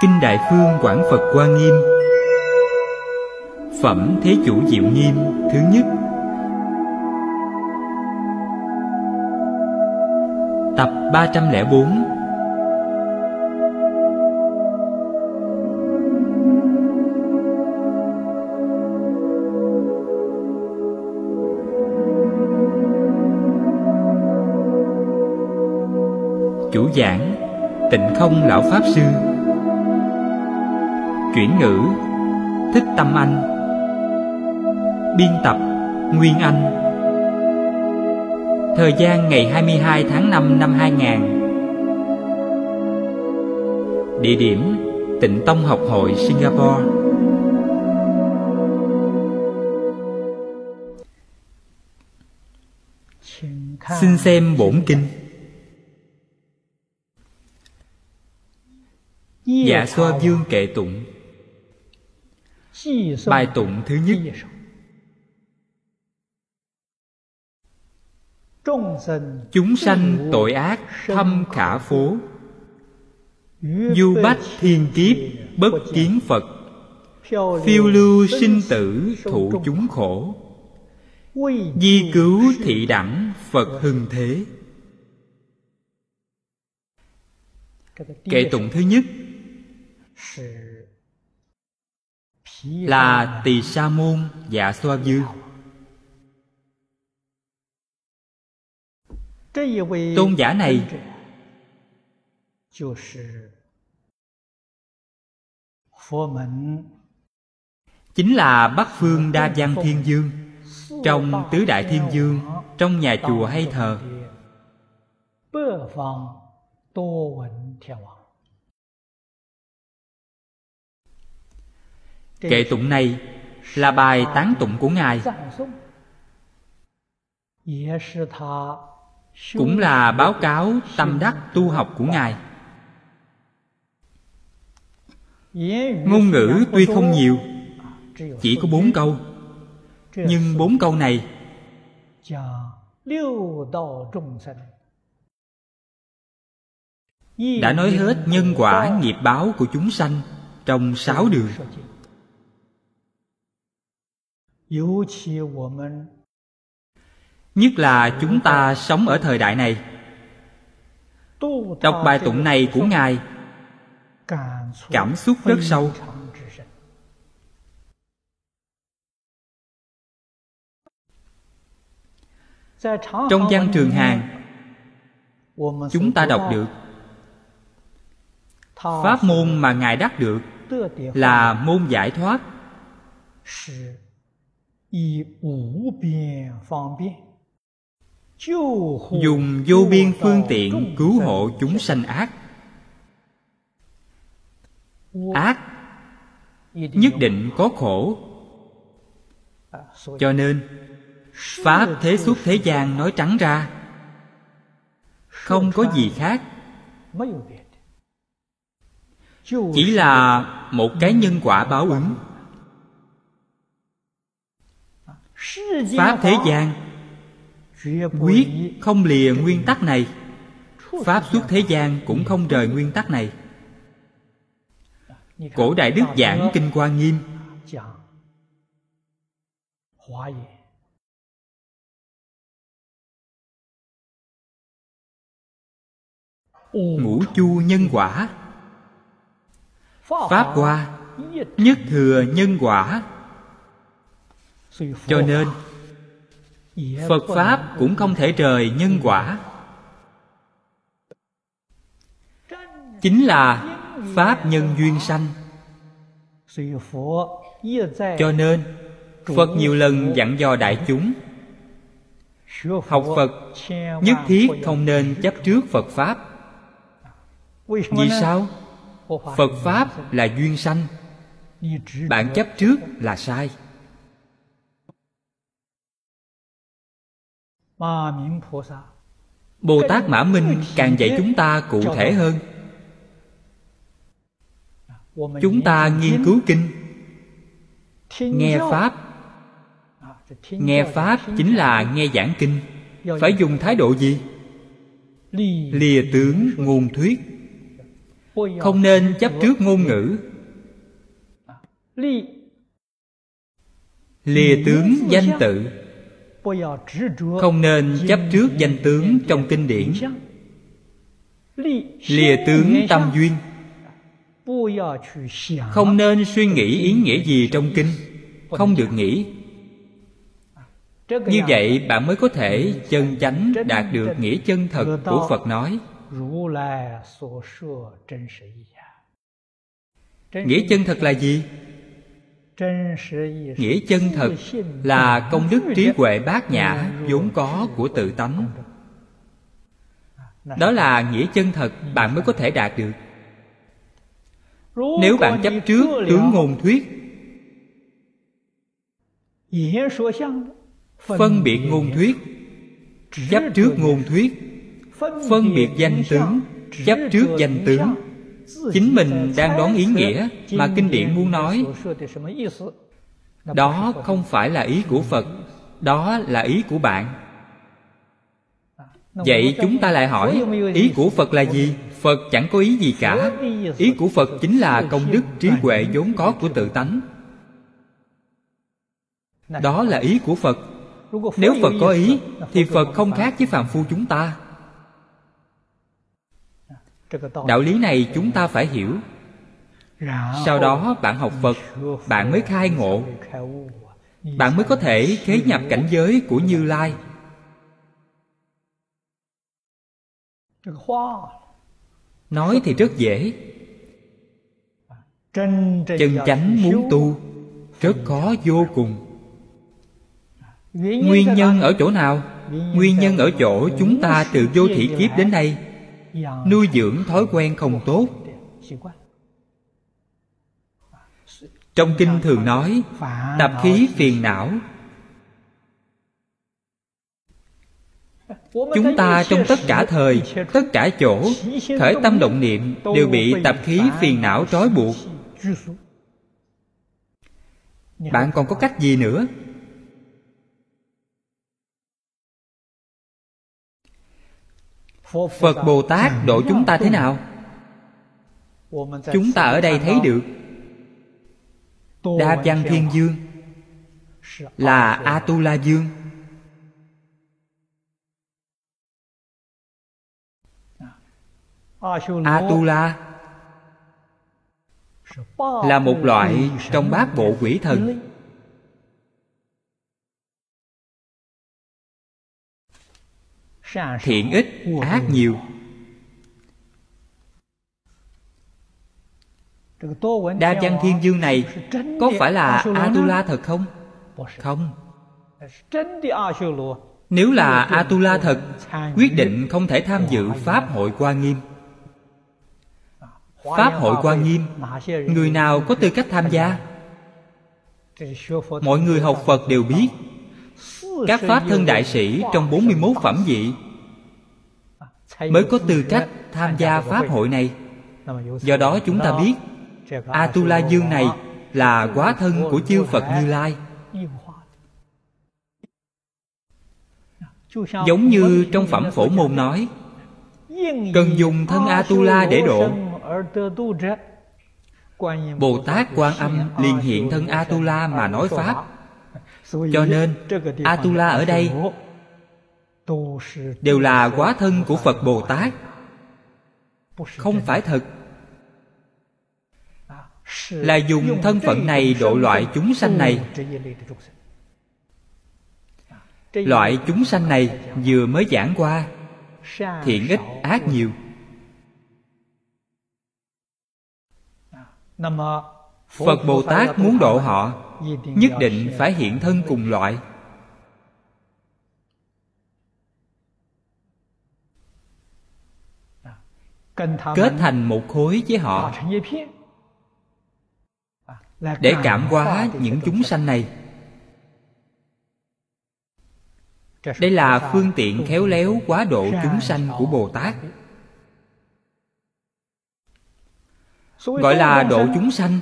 Kinh Đại Phương Quảng Phật Hoa Nghiêm. Phẩm Thế Chủ Diệu Nghiêm, thứ nhất. Tập 304 Chủ giảng, Tịnh Không Lão Pháp Sư. Chuyển ngữ. Thích Tâm Anh. Biên tập Nguyên Anh. Thời gian ngày 22 tháng 5 năm 2000 Địa điểm Tịnh Tông Học hội, Singapore. Xin xem bổn kinh. Dạ xoa dương kệ tụng. Bài tụng thứ nhất。Chúng sanh tội ác thâm khả phố。Du bách thiên kiếp bất kiến Phật。Phiêu lưu sinh tử thụ chúng khổ。Di cứu thị đẳng Phật hưng thế。Kệ tụng thứ nhất là tỳ sa môn dạ xoa dư tôn giả này chính là bắc phương đa văn thiên dương trong tứ đại thiên dương trong nhà chùa hay thờ Kệ tụng này là bài tán tụng của Ngài. Cũng là báo cáo tâm đắc tu học của Ngài. Ngôn ngữ tuy không nhiều, Chỉ có bốn câu. Nhưng bốn câu này Đã nói hết nhân quả nghiệp báo của chúng sanh Trong sáu đường. Nhất là chúng ta sống ở thời đại này。Đọc bài tụng này của Ngài Cảm xúc rất sâu。Trong văn trường hàng Chúng ta đọc được。Pháp môn mà Ngài đắc được Là môn giải thoát dùng vô biên phương tiện cứu hộ chúng sanh ác。ác nhất định có khổ cho nên pháp thế xuất thế gian nói trắng ra không có gì khác chỉ là một cái nhân quả báo ứng pháp thế gian. Quyết không lìa nguyên tắc này. Pháp xuất thế gian cũng không rời nguyên tắc này. Cổ đại đức giảng kinh hoa nghiêm. Ngũ chu nhân quả. Pháp hoa. Nhất thừa nhân quả cho nên phật pháp cũng không thể rời nhân quả. Chính là pháp nhân duyên sanh. Cho nên phật nhiều lần dặn dò đại chúng. Học phật nhất thiết không nên chấp trước phật pháp. Vì sao? Phật pháp là duyên sanh. Bạn chấp trước là sai bồ tát mã minh càng dạy chúng ta cụ thể hơn。chúng ta nghiên cứu kinh nghe pháp。nghe pháp chính là nghe giảng kinh phải dùng thái độ gì？lìa tướng nguồn thuyết。không nên chấp trước ngôn ngữ。lìa tướng danh tự không nên chấp trước danh tướng trong kinh điển. Lìa tướng tâm duyên. Không nên suy nghĩ ý nghĩa gì trong kinh. Không được nghĩ. Như vậy bạn mới có thể chân chánh đạt được nghĩa chân thật của phật nói. Nghĩa chân thật là gì? Nghĩa chân thật là công đức trí huệ bát nhã vốn có của tự tánh. Đó là nghĩa chân thật bạn mới có thể đạt được. Nếu bạn chấp trước tướng ngôn thuyết, phân biệt ngôn thuyết, chấp trước ngôn thuyết, phân biệt danh tướng, chấp trước danh tướng chính mình đang đoán ý nghĩa mà kinh điển muốn nói. Đó không phải là ý của phật, đó là ý của bạn. Vậy chúng ta lại hỏi, ý của phật là gì? Phật chẳng có ý gì cả. Ý của phật chính là công đức trí huệ vốn có của tự tánh. Đó là ý của phật. Nếu phật có ý, thì phật không khác với phàm phu chúng ta đạo lý này chúng ta phải hiểu. Sau đó bạn học phật bạn mới khai ngộ. bạn mới có thể khế nhập cảnh giới của như lai. Nói thì rất dễ. Chân chánh muốn tu rất khó vô cùng. Nguyên nhân ở chỗ nào? Nguyên nhân ở chỗ chúng ta từ vô thị kiếp đến đây nuôi dưỡng thói quen không tốt. Trong kinh thường nói tập khí phiền não. Chúng ta trong tất cả thời, tất cả chỗ, khởi tâm động niệm đều bị tập khí phiền não trói buộc. Bạn còn có cách gì nữa? Phật bồ tát độ chúng ta thế nào? Chúng ta ở đây thấy được đa văn thiên dương là atula dương. Atula là một loại trong bát bộ quỷ thần. Thiện ít ác nhiều. Đa văn thiên dương này có phải là atula thật không? Không. Nếu là atula thật quyết định không thể tham dự pháp hội quan nghiêm. Pháp hội quan nghiêm người nào có tư cách tham gia? Mọi người học phật đều biết các pháp thân đại sĩ trong 41 phẩm vị mới có tư cách tham gia pháp hội này. Do đó chúng ta biết atula dương này là quá thân của chư phật như lai. Giống như trong phẩm phổ môn nói cần dùng thân atula để độ. Bồ tát quan âm liền hiện thân atula mà nói pháp. Cho nên atula ở đây đều là quá thân của phật bồ tát. Không phải thật. Là dùng thân phận này độ loại chúng sanh này. Loại chúng sanh này vừa mới giảng qua thiện ít ác nhiều. Phật bồ tát muốn độ họ nhất định phải hiện thân cùng loại kết thành một khối với họ. Để cảm hóa những chúng sanh này. Đây là phương tiện khéo léo quá độ chúng sanh của bồ tát. gọi là độ chúng sanh.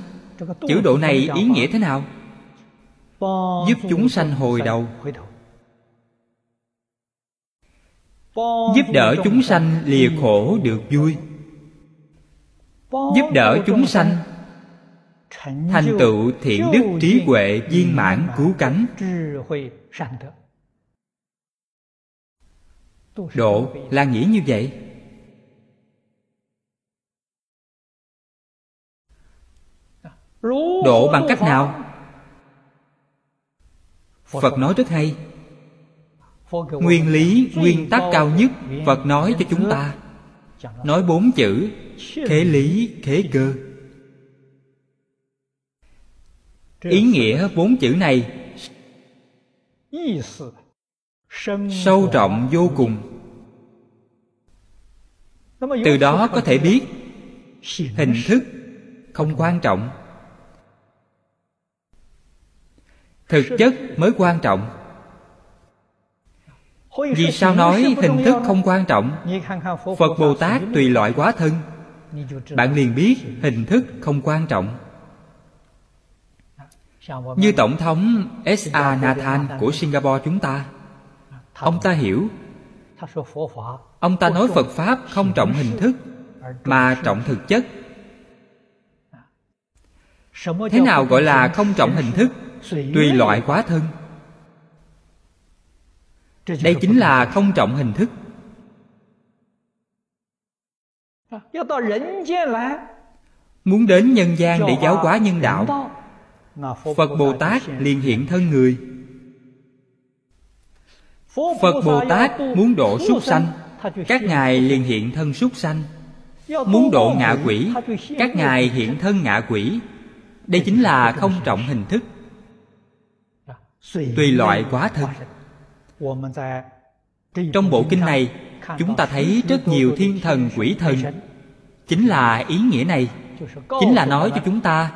chữ độ này ý nghĩa thế nào? Giúp chúng sanh hồi đầu giúp đỡ chúng sanh lìa khổ được vui. Giúp đỡ chúng sanh thành tựu thiện đức trí huệ viên mãn cứu cánh. Độ, là nghĩ như vậy. Độ bằng cách nào? Phật nói rất hay nguyên lý, nguyên tắc cao nhất, phật nói cho chúng ta. Nói bốn chữ, khế lý, khế cơ. Ý nghĩa bốn chữ này sâu rộng vô cùng. Từ đó có thể biết, hình thức không quan trọng. Thực chất mới quan trọng vì sao nói hình thức không quan trọng? Phật bồ tát tùy loại quá thân. Bạn liền biết hình thức không quan trọng. Như tổng thống S.A. Nathan của Singapore chúng ta. Ông ta hiểu. Ông ta nói phật pháp không trọng hình thức mà trọng thực chất. Thế nào gọi là không trọng hình thức? Tùy loại quá thân đây chính là không trọng hình thức. Muốn đến nhân gian để giáo hóa nhân đạo phật bồ tát liền hiện thân người. Phật bồ tát muốn độ súc sanh các ngài liền hiện thân súc sanh. Muốn độ ngạ quỷ các ngài hiện thân ngạ quỷ. Đây chính là không trọng hình thức. Tùy loại quá thân trong bộ kinh này, chúng ta thấy rất nhiều thiên thần quỷ thần. Chính là ý nghĩa này. Chính là nói cho chúng ta,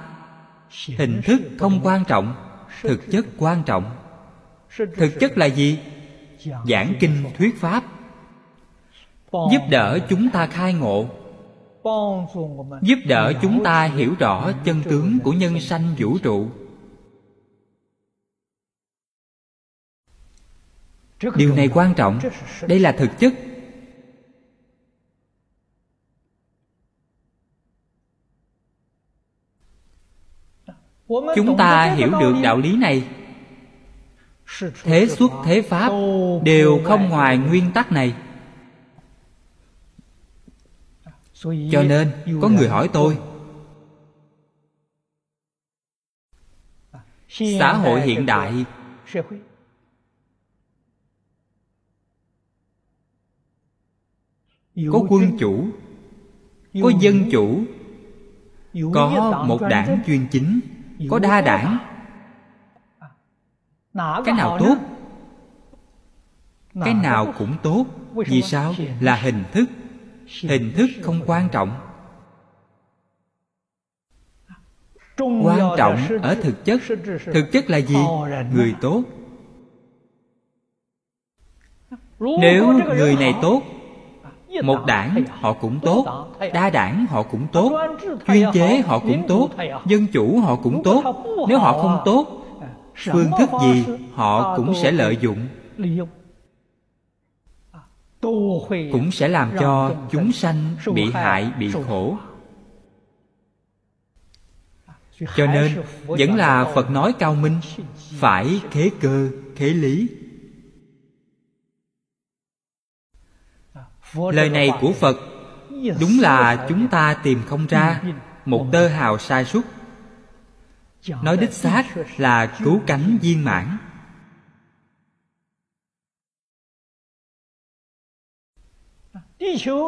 hình thức không quan trọng, thực chất quan trọng. Thực chất là gì? Giảng kinh thuyết pháp. Giúp đỡ chúng ta khai ngộ. Giúp đỡ chúng ta hiểu rõ chân tướng của nhân sanh vũ trụ. Điều này quan trọng. Đây là thực chất. Chúng ta hiểu được đạo lý này. Thế xuất thế pháp đều không ngoài nguyên tắc này. Cho nên có người hỏi tôi xã hội hiện đại có quân chủ có dân chủ có một đảng chuyên chính có đa đảng. Cái nào tốt cái nào cũng tốt. Vì sao? Là hình thức. Hình thức không quan trọng. Quan trọng ở thực chất. thực chất là gì? người tốt. Nếu người này tốt một đảng họ cũng tốt đa đảng họ cũng tốt chuyên chế họ cũng tốt dân chủ họ cũng tốt. Nếu họ không tốt phương thức gì họ cũng sẽ lợi dụng. Cũng sẽ làm cho chúng sanh bị hại bị khổ. Cho nên vẫn là phật nói cao minh phải khế cơ khế lý lời này của phật đúng là chúng ta tìm không ra một tơ hào sai sút. Nói đích xác là cứu cánh viên mãn.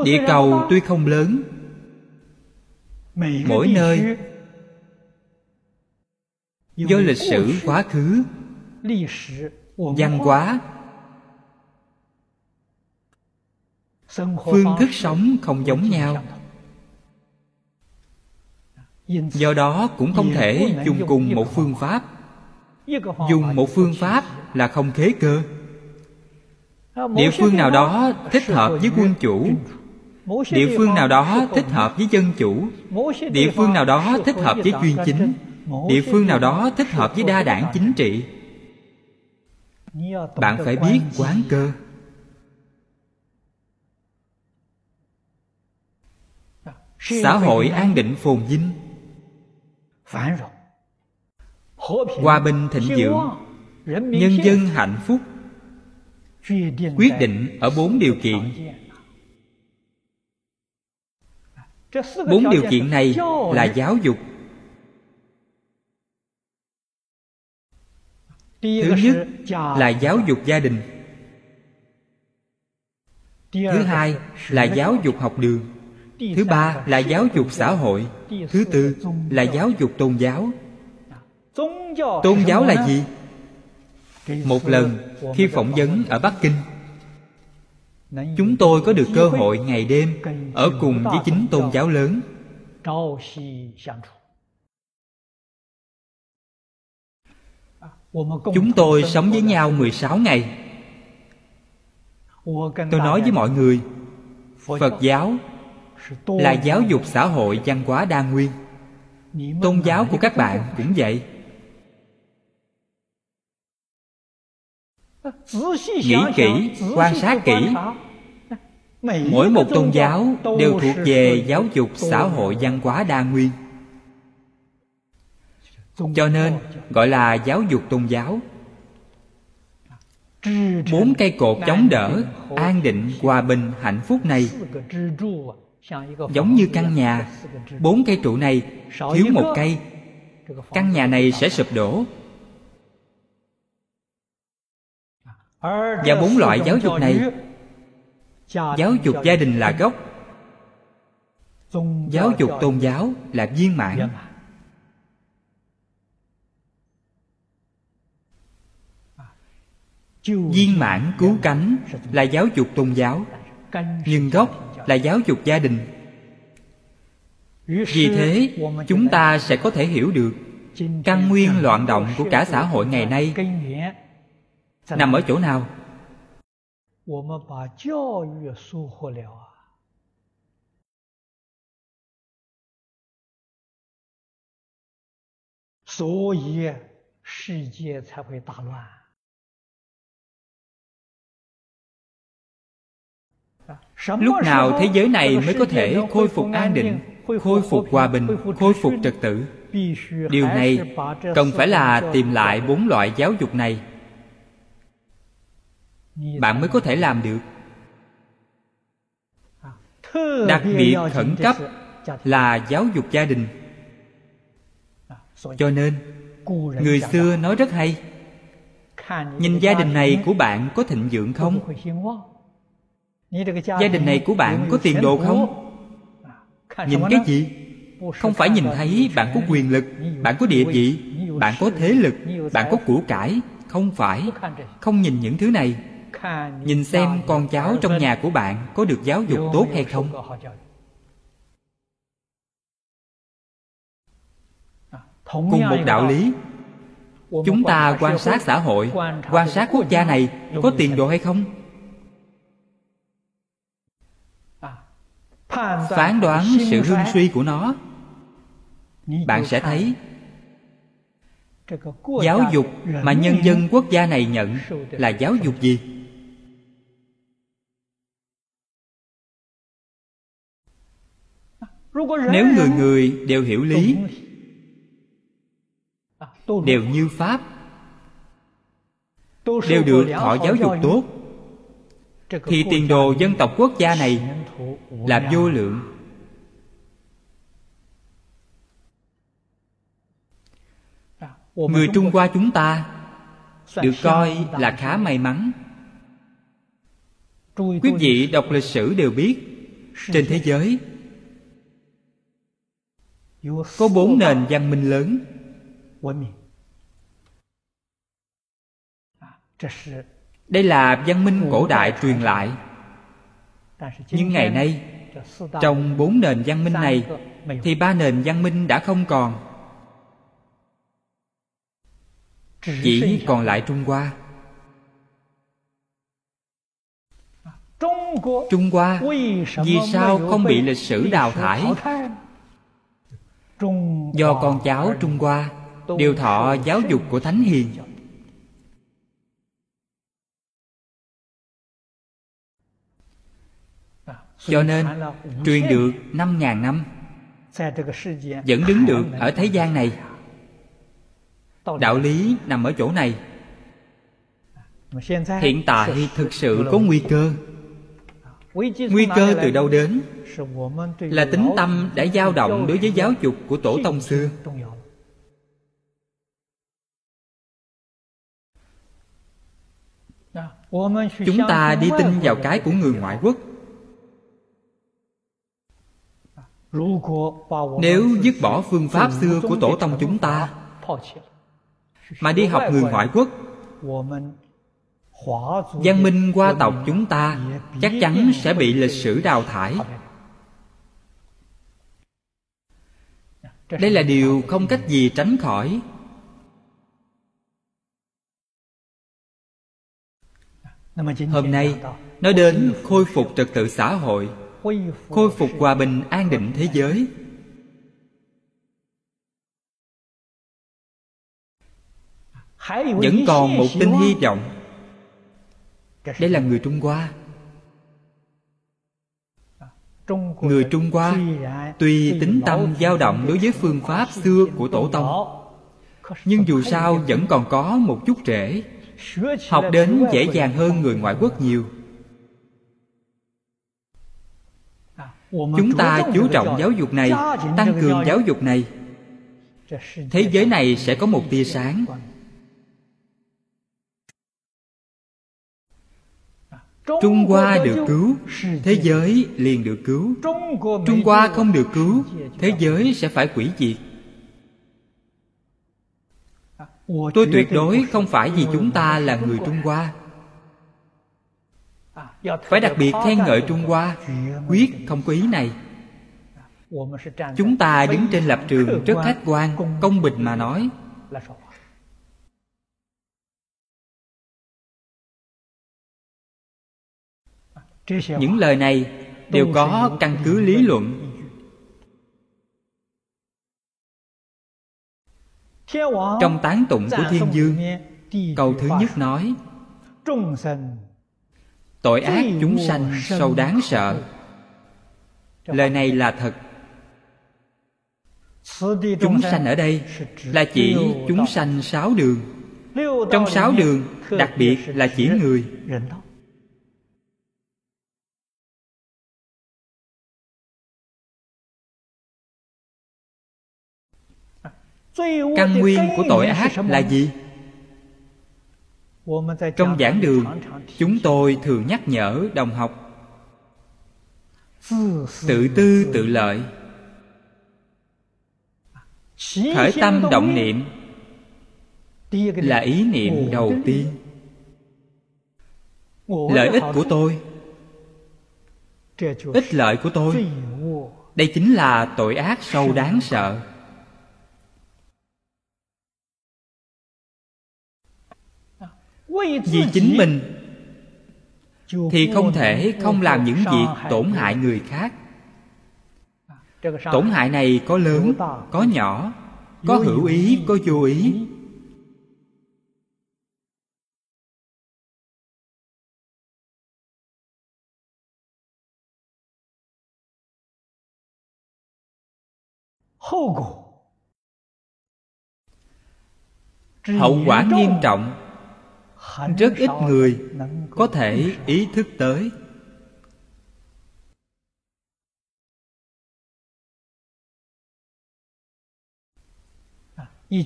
Địa cầu tuy không lớn mỗi nơi do lịch sử quá khứ văn hóa phương thức sống không giống nhau. do đó cũng không thể dùng cùng một phương pháp. Dùng một phương pháp là không khế cơ. Địa phương nào đó thích hợp với quân chủ. địa phương nào đó thích hợp với dân chủ. địa phương nào đó thích hợp với chuyên chính. địa phương nào đó thích hợp với đa đảng chính trị. Bạn phải biết quán cơ xã hội an định phồn vinh. hòa bình thịnh vượng nhân dân hạnh phúc. Quyết định ở bốn điều kiện. bốn điều kiện này là giáo dục. Thứ nhất là giáo dục gia đình. Thứ hai là giáo dục học đường thứ ba là giáo dục xã hội. Thứ tư là giáo dục tôn giáo. Tôn giáo là gì? Một lần, khi phỏng vấn ở bắc kinh, chúng tôi có được cơ hội ngày đêm ở cùng với chính tôn giáo lớn. Chúng tôi sống với nhau 16 ngày. Tôi nói với mọi người, phật giáo là giáo dục xã hội văn hóa đa nguyên. Tôn giáo của các bạn cũng vậy. Nghĩ kỹ quan sát kỹ mỗi một tôn giáo đều thuộc về giáo dục xã hội văn hóa đa nguyên. Cho nên gọi là giáo dục tôn giáo. Bốn cây cột chống đỡ an định hòa bình hạnh phúc này giống như căn nhà, bốn cây trụ này thiếu một cây. Căn nhà này sẽ sụp đổ. Và bốn loại giáo dục này, giáo dục gia đình là gốc, giáo dục tôn giáo là viên mãn. Viên mãn cứu cánh là giáo dục tôn giáo. Nhưng gốc là giáo dục gia đình vì thế chúng ta sẽ có thể hiểu được căn nguyên loạn động của cả xã hội ngày nay nằm ở chỗ nào Sở dĩ 世界 lúc nào thế giới này mới có thể khôi phục an định khôi phục hòa bình khôi phục trật tự. điều này cần phải là tìm lại bốn loại giáo dục này. Bạn mới có thể làm được. đặc biệt khẩn cấp là giáo dục gia đình. Cho nên người xưa nói rất hay nhìn gia đình này của bạn có thịnh vượng không gia đình này của bạn có tiền đồ không? Nhìn cái gì? Không phải nhìn thấy bạn có quyền lực, bạn có địa vị, bạn có thế lực, bạn có của cải. Không phải, không nhìn những thứ này. Nhìn xem con cháu trong nhà của bạn có được giáo dục tốt hay không. Cùng một đạo lý. Chúng ta quan sát xã hội, quan sát quốc gia này có tiền đồ hay không? Phán đoán sự hưng suy của nó. bạn sẽ thấy giáo dục mà nhân dân quốc gia này nhận là giáo dục gì? Nếu người người đều hiểu lý đều như pháp đều được thọ giáo dục tốt thì tiền đồ dân tộc quốc gia này là vô lượng. Người trung hoa chúng ta được coi là khá may mắn. Quý vị đọc lịch sử đều biết trên thế giới có bốn nền văn minh lớn đây là văn minh cổ đại truyền lại. Nhưng ngày nay, trong bốn nền văn minh này, thì ba nền văn minh đã không còn. Chỉ còn lại trung hoa. Trung hoa vì sao không bị lịch sử đào thải? Do con cháu trung hoa đều thọ giáo dục của thánh hiền. Cho nên truyền được năm ngàn năm. Vẫn đứng được ở thế gian này. đạo lý nằm ở chỗ này. Hiện tại thực sự có nguy cơ. Nguy cơ từ đâu đến? là tính tâm đã dao động đối với giáo dục của tổ tông xưa. chúng ta đi tin vào cái của người ngoại quốc nếu dứt bỏ phương pháp xưa của tổ tông chúng ta mà đi học người ngoại quốc văn minh hoa tộc chúng ta chắc chắn sẽ bị lịch sử đào thải. Đây là điều không cách gì tránh khỏi. Hôm nay nói đến khôi phục trật tự xã hội khôi phục hòa bình an định thế giới. Vẫn còn một tin hy vọng. Đây là người trung hoa. Người trung hoa tuy tính tâm dao động đối với phương pháp xưa của tổ tông, nhưng dù sao vẫn còn có một chút trễ. Học đến dễ dàng hơn người ngoại quốc nhiều. Chúng ta chú trọng giáo dục này tăng cường giáo dục này. Thế giới này sẽ có một tia sáng. Trung hoa được cứu thế giới liền được cứu. Trung hoa không được cứu thế giới sẽ phải quỷ diệt. Tôi tuyệt đối không phải vì chúng ta là người trung hoa phải đặc biệt khen ngợi trung hoa quyết không có ý này. Chúng ta đứng trên lập trường rất khách quan công bình mà nói. những lời này đều có căn cứ lý luận. trong tán tụng của thiên dương câu thứ nhất nói tội ác chúng sanh sâu đáng sợ. lời này là thật. Chúng sanh ở đây là chỉ chúng sanh sáu đường. Trong sáu đường đặc biệt là chỉ người. căn nguyên của tội ác là gì trong giảng đường, chúng tôi thường nhắc nhở đồng học. Tự tư, tự lợi. Khởi tâm động niệm là ý niệm đầu tiên. Lợi ích của tôi. Ích lợi của tôi. Đây chính là tội ác sâu đáng sợ. Vì chính mình thì không thể không làm những việc tổn hại người khác. Tổn hại này có lớn có nhỏ có hữu ý có vô ý. Hậu quả nghiêm trọng rất ít người có thể ý thức tới.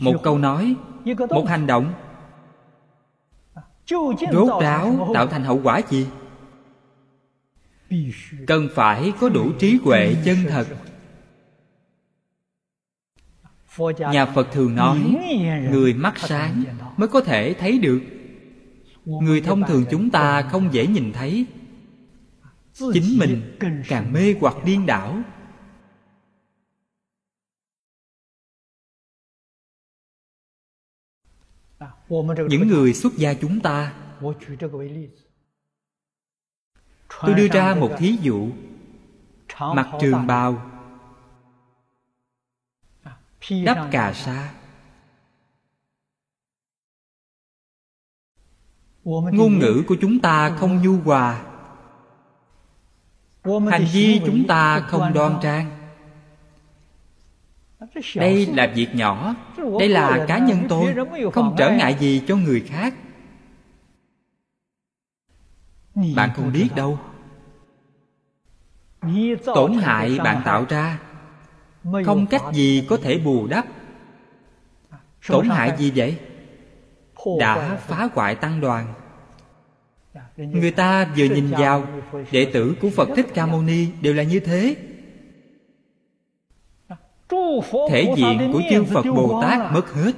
Một câu nói một hành động. Rốt ráo tạo thành hậu quả gì? Cần phải có đủ trí huệ chân thật. Nhà phật thường nói người mắt sáng mới có thể thấy được người thông thường chúng ta không dễ nhìn thấy. Chính mình càng mê hoặc điên đảo. Những người xuất gia chúng ta, tôi đưa ra một thí dụ. Mặc trường bào, đắp cà sa. Ngôn ngữ của chúng ta không nhu hòa. Hành vi chúng ta không đoan trang. Đây là việc nhỏ. Đây là cá nhân tôi. Không trở ngại gì cho người khác. Bạn không biết đâu. Tổn hại bạn tạo ra. Không cách gì có thể bù đắp. Tổn hại gì vậy đã phá hoại tăng đoàn. Người ta vừa nhìn vào đệ tử của phật thích ca mâu ni đều là như thế. Thể diện của chư phật bồ tát mất hết.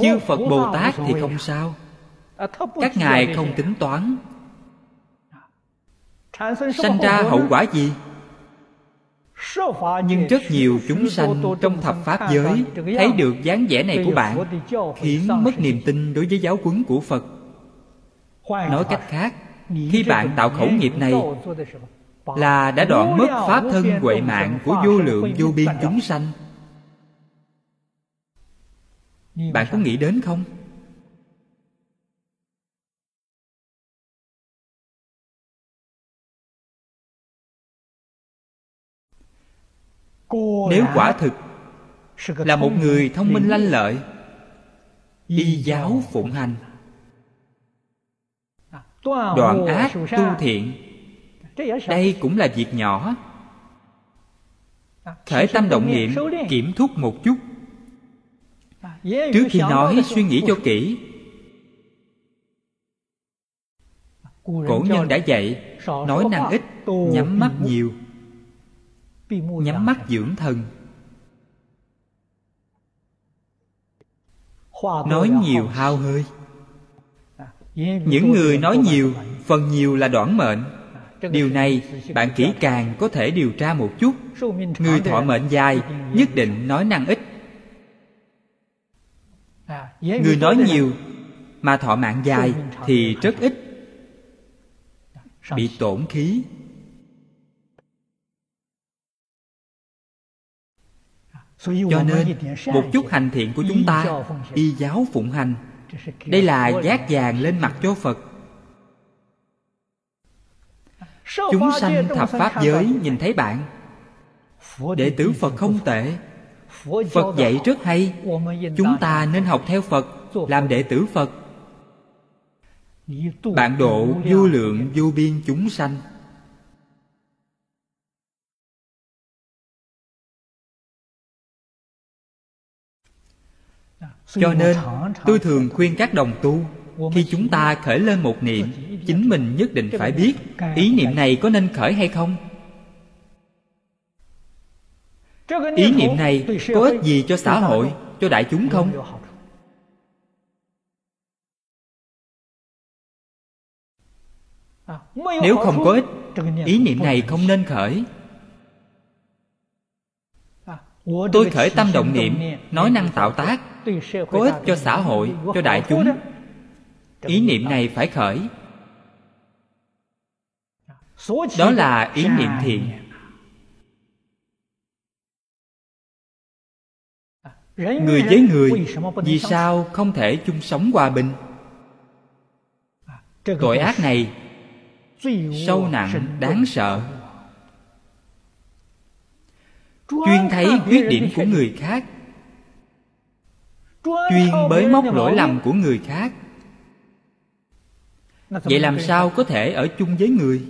Chư phật bồ tát thì không sao. Các ngài không tính toán. Sanh ra hậu quả gì nhưng rất nhiều chúng sanh trong thập pháp giới thấy được dáng vẻ này của bạn khiến mất niềm tin đối với giáo huấn của phật. Nói cách khác khi bạn tạo khẩu nghiệp này là đã đoạn mất pháp thân huệ mạng của vô lượng vô biên chúng sanh. Bạn có nghĩ đến không nếu quả thực là một người thông minh lanh lợi y giáo phụng hành. Đoạn ác tu thiện đây cũng là việc nhỏ. Khởi tâm động niệm kiểm thúc một chút. Trước khi nói suy nghĩ cho kỹ. Cổ nhân đã dạy nói năng ít nhắm mắt nhiều nhắm mắt dưỡng thần nói nhiều hao hơi. Những người nói nhiều phần nhiều là đoản mệnh. Điều này bạn kỹ càng có thể điều tra một chút. Người thọ mệnh dài nhất định nói năng ít. Người nói nhiều mà thọ mạng dài thì rất ít. Bị tổn khí cho nên một chút hành thiện của chúng ta, y giáo phụng hành. Đây là giác vàng lên mặt cho phật. Chúng sanh thập pháp giới nhìn thấy bạn. Đệ tử phật không tệ. Phật dạy rất hay. Chúng ta nên học theo phật, làm đệ tử phật. Bạn độ vô lượng vô biên chúng sanh. Cho nên tôi thường khuyên các đồng tu khi chúng ta khởi lên một niệm chính mình nhất định phải biết ý niệm này có nên khởi hay không. Ý niệm này có ích gì cho xã hội cho đại chúng không nếu không có ích ý niệm này không nên khởi. Tôi khởi tâm động niệm nói năng tạo tác có ích cho xã hội, cho đại chúng. Ý niệm này phải khởi. Đó là ý niệm thiện. Người với người, vì sao không thể chung sống hòa bình? Tội ác này sâu nặng, đáng sợ. Chuyên thấy khuyết điểm của người khác chuyên bới móc lỗi lầm của người khác. Vậy làm sao có thể ở chung với người?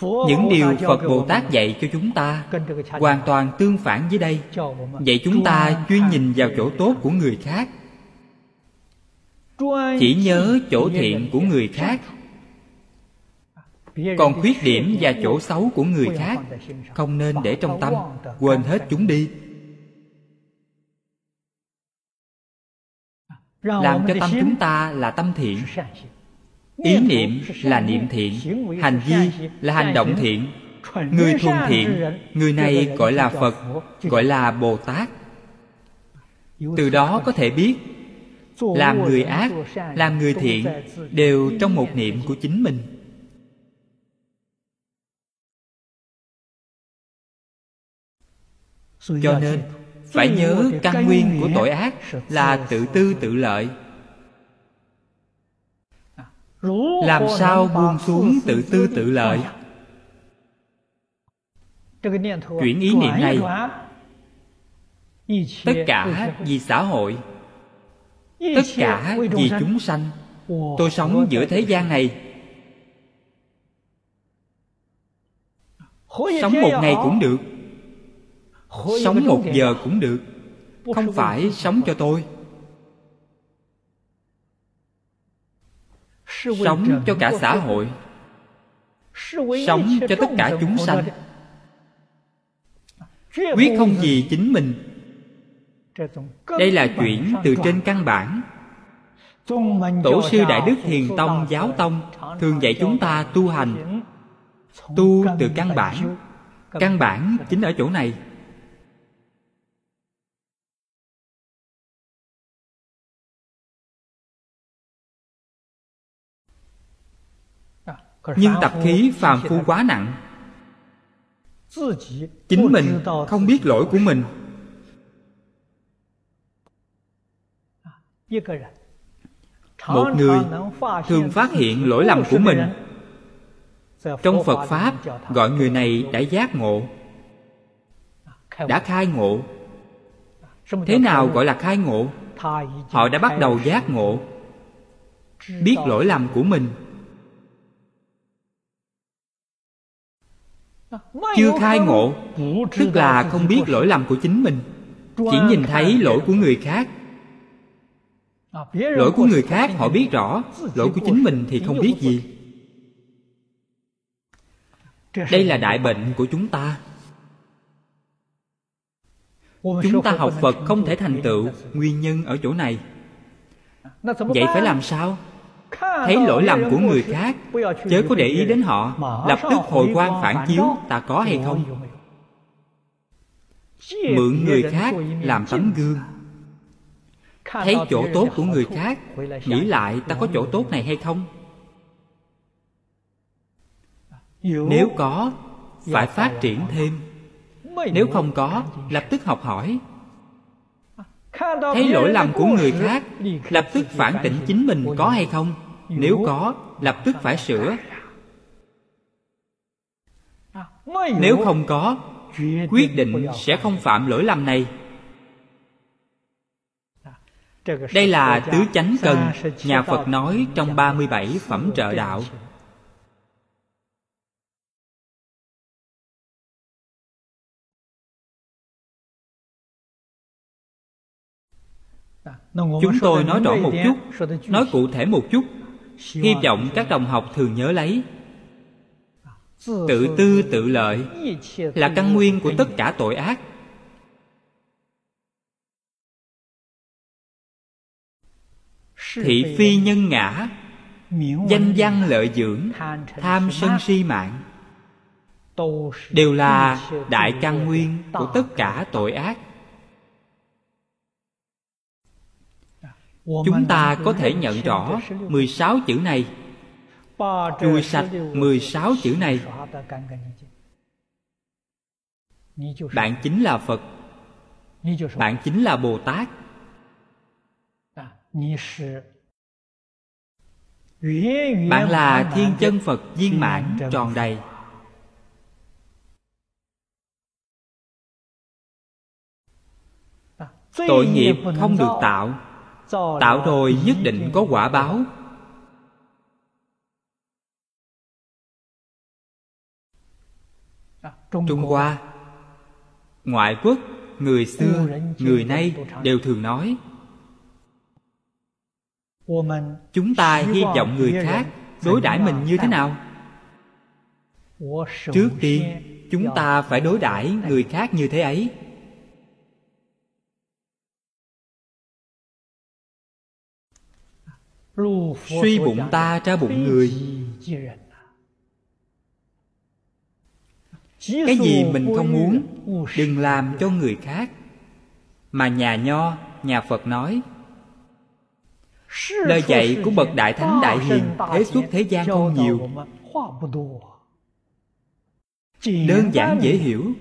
Những điều phật bồ tát dạy cho chúng ta hoàn toàn tương phản với đây. Vậy chúng ta chuyên nhìn vào chỗ tốt của người khác. Chỉ nhớ chỗ thiện của người khác còn khuyết điểm và chỗ xấu của người khác, không nên để trong tâm, quên hết chúng đi. Làm cho tâm chúng ta là tâm thiện. Ý niệm là niệm thiện, hành vi là hành động thiện. Người thuần thiện, người này gọi là phật, gọi là bồ tát. Từ đó có thể biết, làm người ác, làm người thiện đều trong một niệm của chính mình. Cho nên phải nhớ căn nguyên của tội ác là tự tư tự lợi. Làm sao buông xuống tự tư tự lợi? chuyển ý niệm này. Tất cả vì xã hội. Tất cả vì chúng sanh. Tôi sống giữa thế gian này. Sống một ngày cũng được sống một giờ cũng được. Không phải sống cho tôi. Sống cho cả xã hội. Sống cho tất cả chúng sanh. Quyết không vì chính mình. Đây là chuyển từ trên căn bản. Tổ sư đại đức thiền tông giáo tông thường dạy chúng ta tu hành. Tu từ căn bản. Căn bản chính ở chỗ này nhưng tập khí phàm phu quá nặng. Chính mình không biết lỗi của mình. Một người thường phát hiện lỗi lầm của mình. trong phật pháp gọi người này đã giác ngộ. Đã khai ngộ. Thế nào gọi là khai ngộ? Họ đã bắt đầu giác ngộ. Biết lỗi lầm của mình chưa khai ngộ tức là không biết lỗi lầm của chính mình chỉ nhìn thấy lỗi của người khác. Lỗi của người khác họ biết rõ lỗi của chính mình thì không biết gì. Đây là đại bệnh của chúng ta. Chúng ta học phật không thể thành tựu nguyên nhân ở chỗ này. Vậy phải làm sao thấy lỗi lầm của người khác chớ có để ý đến họ. lập tức hồi quan phản chiếu ta có hay không mượn người khác làm tấm gương. Thấy chỗ tốt của người khác nghĩ lại ta có chỗ tốt này hay không? Nếu có phải phát triển thêm. Nếu không có lập tức học hỏi. Thấy lỗi lầm của người khác lập tức phản tỉnh chính mình có hay không nếu có lập tức phải sửa. Nếu không có quyết định sẽ không phạm lỗi lầm này. Đây là tứ chánh cần nhà Phật nói trong 37 phẩm trợ đạo. Chúng tôi nói rõ một chút, nói cụ thể một chút, hy vọng các đồng học thường nhớ lấy. Tự tư, tự lợi là căn nguyên của tất cả tội ác. Thị phi nhân ngã, Danh văn lợi dưỡng, Tham sân si mạng, Đều là đại căn nguyên của tất cả tội ác Chúng ta có thể nhận rõ 16 chữ này. Chùi sạch 16 chữ này. Bạn chính là Phật. Bạn chính là Bồ Tát. Bạn là thiên chân phật viên mãn tròn đầy. Tội nghiệp không được tạo tạo rồi nhất định có quả báo. Trung hoa. Ngoại quốc người xưa người nay đều thường nói. Chúng ta hy vọng người khác đối đãi mình như thế nào? Trước tiên chúng ta phải đối đãi người khác như thế ấy suy bụng ta ra bụng người. Cái gì mình không muốn, đừng làm cho người khác. Mà nhà nho, nhà phật nói, lời dạy của bậc đại thánh đại hiền, thế xuất thế gian không nhiều. Đơn giản dễ hiểu.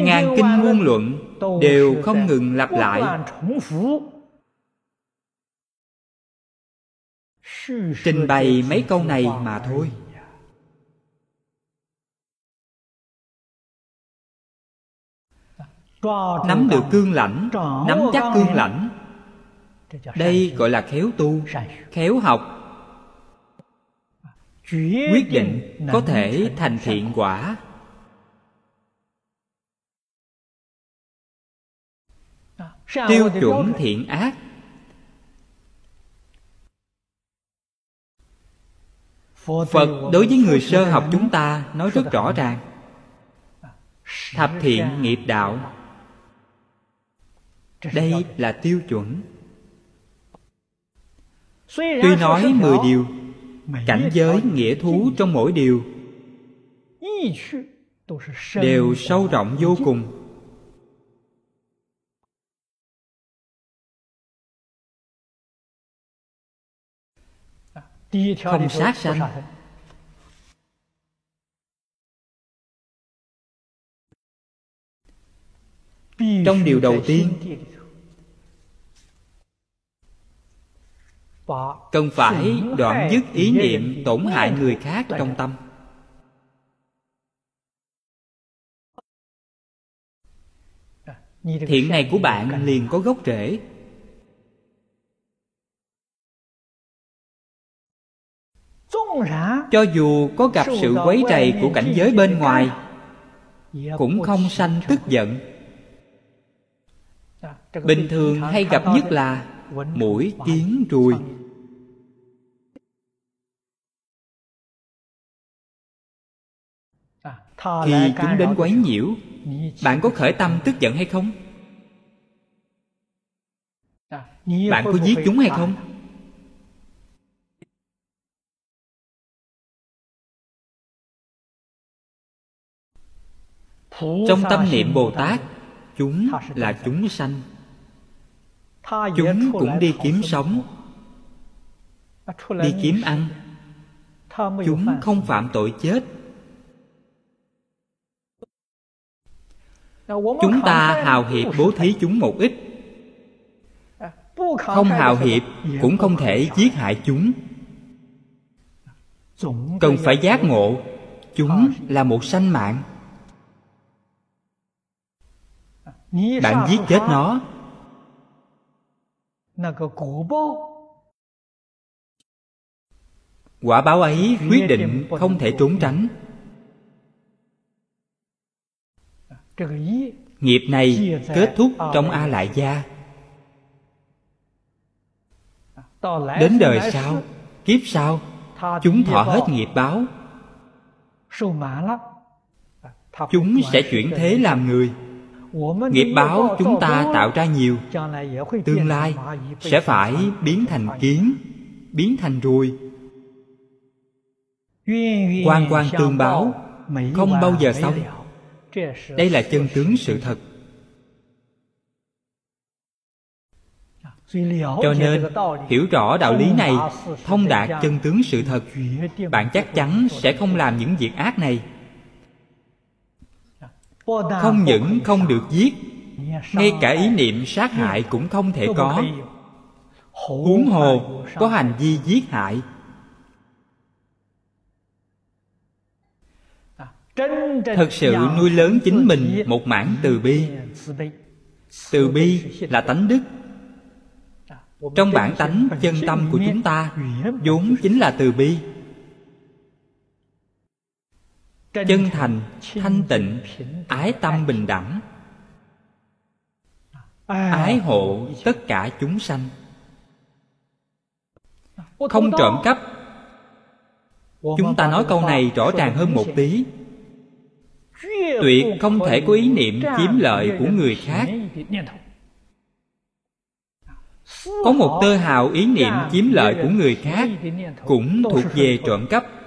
Ngàn kinh muôn luận đều không ngừng lặp lại. Trình bày mấy câu này mà thôi. Nắm được cương lãnh, nắm chắc cương lãnh. Đây gọi là khéo tu, khéo học. Quyết định có thể thành thiện quả. Tiêu chuẩn thiện ác. Phật đối với người sơ học chúng ta nói rất rõ ràng. Thập thiện nghiệp đạo. Đây là tiêu chuẩn. Tuy nói mười điều, cảnh giới nghĩa thú trong mỗi điều đều sâu rộng vô cùng. Không sát sanh trong điều đầu tiên cần phải đoạn dứt ý niệm tổn hại người khác trong tâm。thiện này của bạn liền có gốc rễ cho dù có gặp sự quấy rầy của cảnh giới bên ngoài cũng không sanh tức giận. Bình thường hay gặp nhất là mũi kiến ruồi khi chúng đến quấy nhiễu. Bạn có khởi tâm tức giận hay không? Bạn có giết chúng hay không trong tâm niệm bồ tát chúng là chúng sanh. Chúng cũng đi kiếm sống. đi kiếm ăn. chúng không phạm tội chết. Chúng ta hào hiệp bố thí chúng một ít. Không hào hiệp cũng không thể giết hại chúng. Cần phải giác ngộ. chúng là một sanh mạng bạn giết chết nó. Quả báo ấy quyết định không thể trốn tránh. Nghiệp này kết thúc trong a lại gia đến đời sau kiếp sau chúng thọ hết nghiệp báo. Chúng sẽ chuyển thế làm người nghiệp báo chúng ta tạo ra nhiều. Tương lai sẽ phải biến thành kiến biến thành ruồi. Quan quan tương báo không bao giờ xong. đây là chân tướng sự thật. Cho nên hiểu rõ đạo lý này thông đạt chân tướng sự thật. bạn chắc chắn sẽ không làm những việc ác này không những không được giết ngay cả ý niệm sát hại cũng không thể có. huống hồ có hành vi giết hại. Thật sự nuôi lớn chính mình một mảng từ bi. Từ bi là tánh đức. Trong bản tánh chân tâm của chúng ta vốn chính là từ bi chân thành thanh tịnh ái tâm bình đẳng. Ái hộ tất cả chúng sanh. Không trộm cắp. Chúng ta nói câu này rõ ràng hơn một tí. Tuyệt không thể có ý niệm chiếm lợi của người khác. Có một tơ hào ý niệm chiếm lợi của người khác cũng thuộc về trộm cắp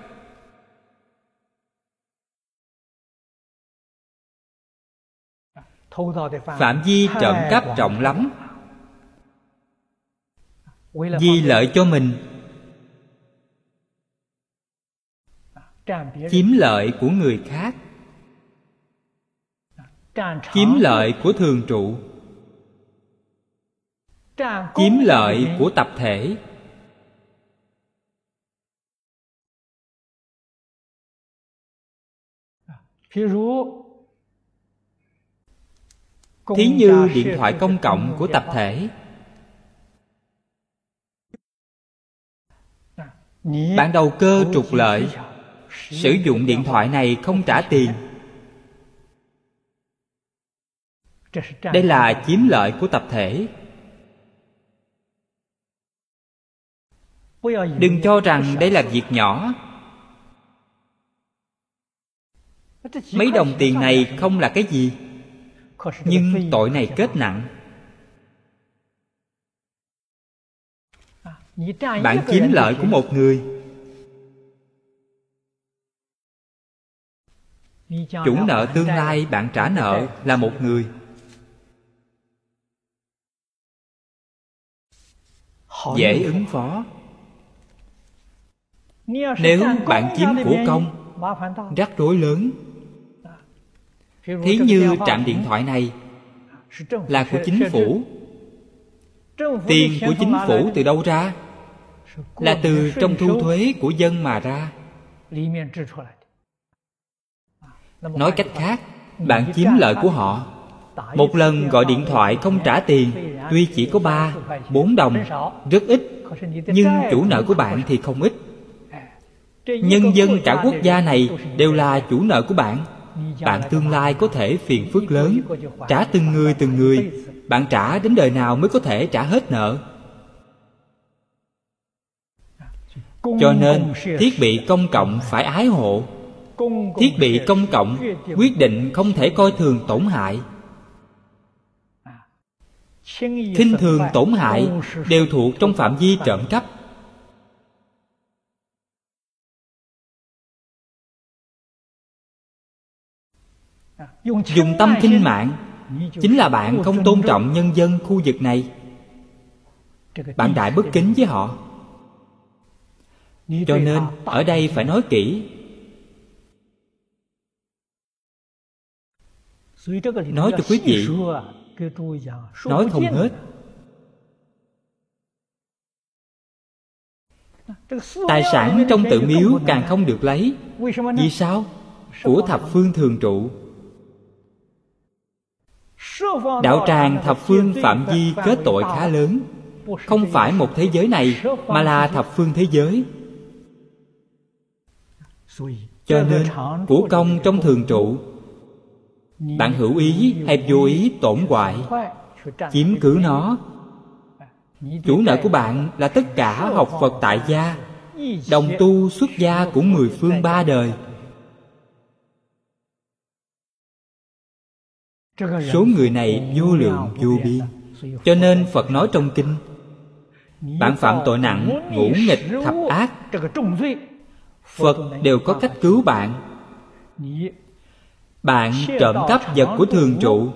phạm vi trộm cắp rộng lắm. Vì lợi cho mình. Chiếm lợi của người khác. Chiếm lợi của thường trụ. Chiếm lợi của tập thể thí như điện thoại công cộng của tập thể. Bạn đầu cơ trục lợi. sử dụng điện thoại này không trả tiền. Đây là chiếm lợi của tập thể. Đừng cho rằng đây là việc nhỏ. mấy đồng tiền này không là cái gì nhưng tội này kết nặng. Bạn chiếm lợi của một người. Chủ nợ tương lai bạn trả nợ là một người. Dễ ứng phó. Nếu bạn chiếm của công rắc rối lớn thí như trạm điện thoại này là của chính phủ. tiền của chính phủ từ đâu ra? Là từ trong thu thuế của dân mà ra. Nói cách khác bạn chiếm lợi của họ. một lần gọi điện thoại không trả tiền tuy chỉ có ba bốn đồng rất ít. Nhưng chủ nợ của bạn thì không ít. Nhân dân cả quốc gia này đều là chủ nợ của bạn bạn tương lai có thể phiền phức lớn trả từng người từng người. Bạn trả đến đời nào mới có thể trả hết nợ. Cho nên thiết bị công cộng phải ái hộ. Thiết bị công cộng quyết định không thể coi thường tổn hại. Khinh thường tổn hại đều thuộc trong phạm vi trộm cắp dùng tâm khinh mạng. chính là bạn không tôn trọng nhân dân khu vực này. Bạn đại bất kính với họ. Cho nên ở đây phải nói kỹ. Nói cho quý vị nói không hết. Tài sản trong tự miếu càng không được lấy. Vì sao của thập phương thường trụ đạo tràng thập phương phạm vi kết tội khá lớn. Không phải một thế giới này, mà là thập phương thế giới. Cho nên, của công trong thường trụ, bạn hữu ý hay vô ý tổn hoại, chiếm cứ nó. Chủ nợ của bạn là tất cả học phật tại gia. Đồng tu xuất gia của mười phương ba đời. Số người này vô lượng, vô biên. Cho nên phật nói trong kinh, bạn phạm tội nặng, ngũ nghịch, thập ác, phật đều có cách cứu bạn. Bạn trộm cắp vật của thường trụ.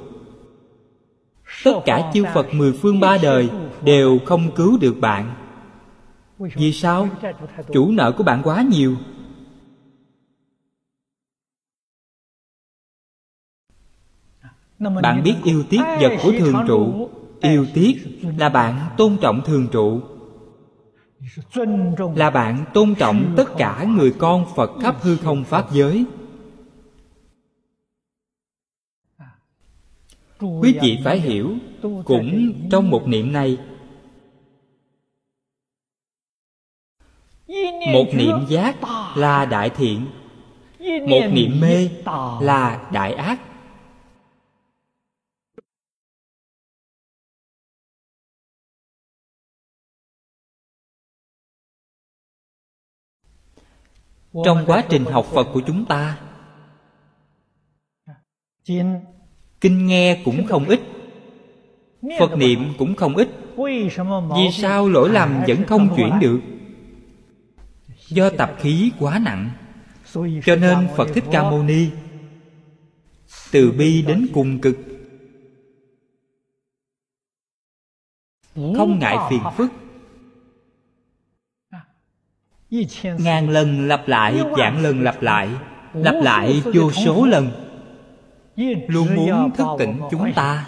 Tất cả chư phật mười phương ba đời đều không cứu được bạn. Vì sao? Chủ nợ của bạn quá nhiều. Bạn biết yêu tiếc vật của thường trụ. yêu tiếc là bạn tôn trọng thường trụ. Là bạn tôn trọng tất cả người con phật khắp hư không pháp giới. Quý vị phải hiểu cũng trong một niệm này một niệm giác là đại thiện một niệm mê là đại ác trong quá trình học phật của chúng ta. Kinh nghe cũng không ít, phật niệm cũng không ít. Vì sao lỗi lầm vẫn không chuyển được? Do tập khí quá nặng, cho nên phật thích ca mâu ni từ bi đến cùng cực. Không ngại phiền phức ngàn lần lặp lại vạn lần lặp lại lặp lại vô số lần. Luôn muốn thức tỉnh chúng ta.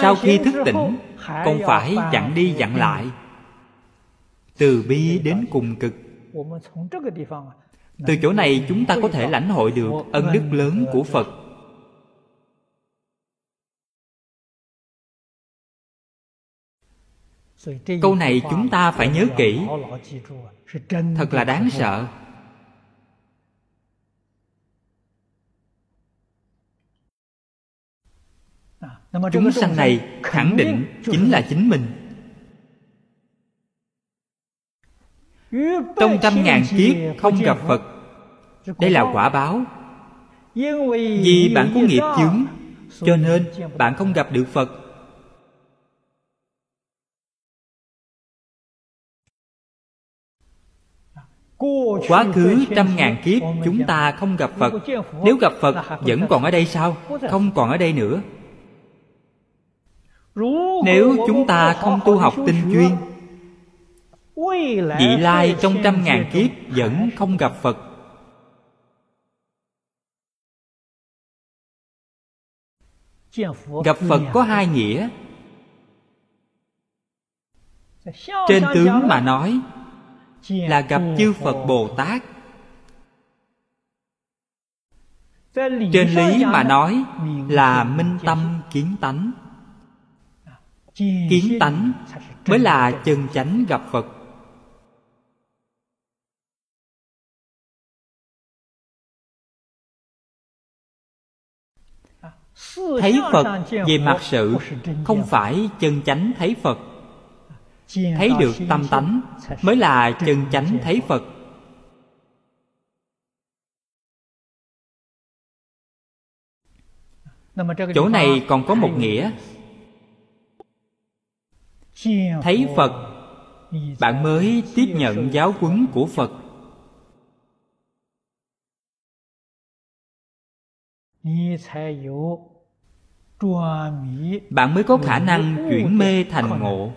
sau khi thức tỉnh còn phải dặn đi dặn lại. Từ bi đến cùng cực. Từ chỗ này chúng ta có thể lãnh hội được ân đức lớn của phật câu này chúng ta phải nhớ kỹ. Thật là đáng sợ. chúng sanh này khẳng định chính là chính mình. Trong trăm ngàn kiếp không gặp phật. Đây là quả báo. vì bạn có nghiệp chướng cho nên bạn không gặp được phật quá khứ trăm ngàn kiếp, chúng ta không gặp phật. Nếu gặp phật, vẫn còn ở đây sao? Không còn ở đây nữa. Nếu chúng ta không tu học tinh chuyên, vị lai trong trăm ngàn kiếp vẫn không gặp phật. Gặp phật có hai nghĩa. Trên tướng mà nói là gặp chư phật bồ tát trên lý mà nói là minh tâm kiến tánh. Kiến tánh mới là chân chánh gặp phật. Thấy phật về mặt sự không phải chân chánh thấy phật thấy được tâm tánh mới là chân chánh thấy phật. Chỗ này còn có một nghĩa. thấy phật bạn mới tiếp nhận giáo huấn của phật. Bạn mới có khả năng chuyển mê thành ngộ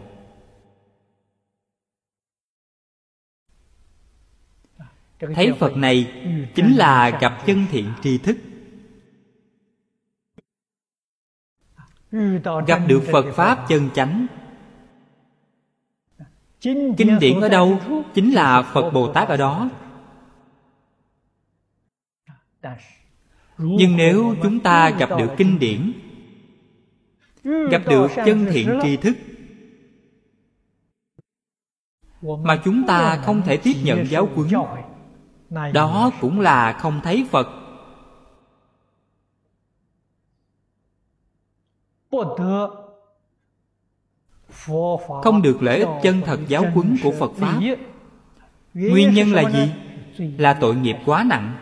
thấy phật này chính là gặp chân thiện tri thức. Gặp được phật pháp chân chánh. Kinh điển ở đâu? Chính là phật bồ tát ở đó. Nhưng nếu chúng ta gặp được kinh điển gặp được chân thiện tri thức mà chúng ta không thể tiếp nhận giáo huấn đó cũng là không thấy phật. Không được lợi ích chân thật giáo huấn của phật pháp. nguyên nhân là gì? là tội nghiệp quá nặng.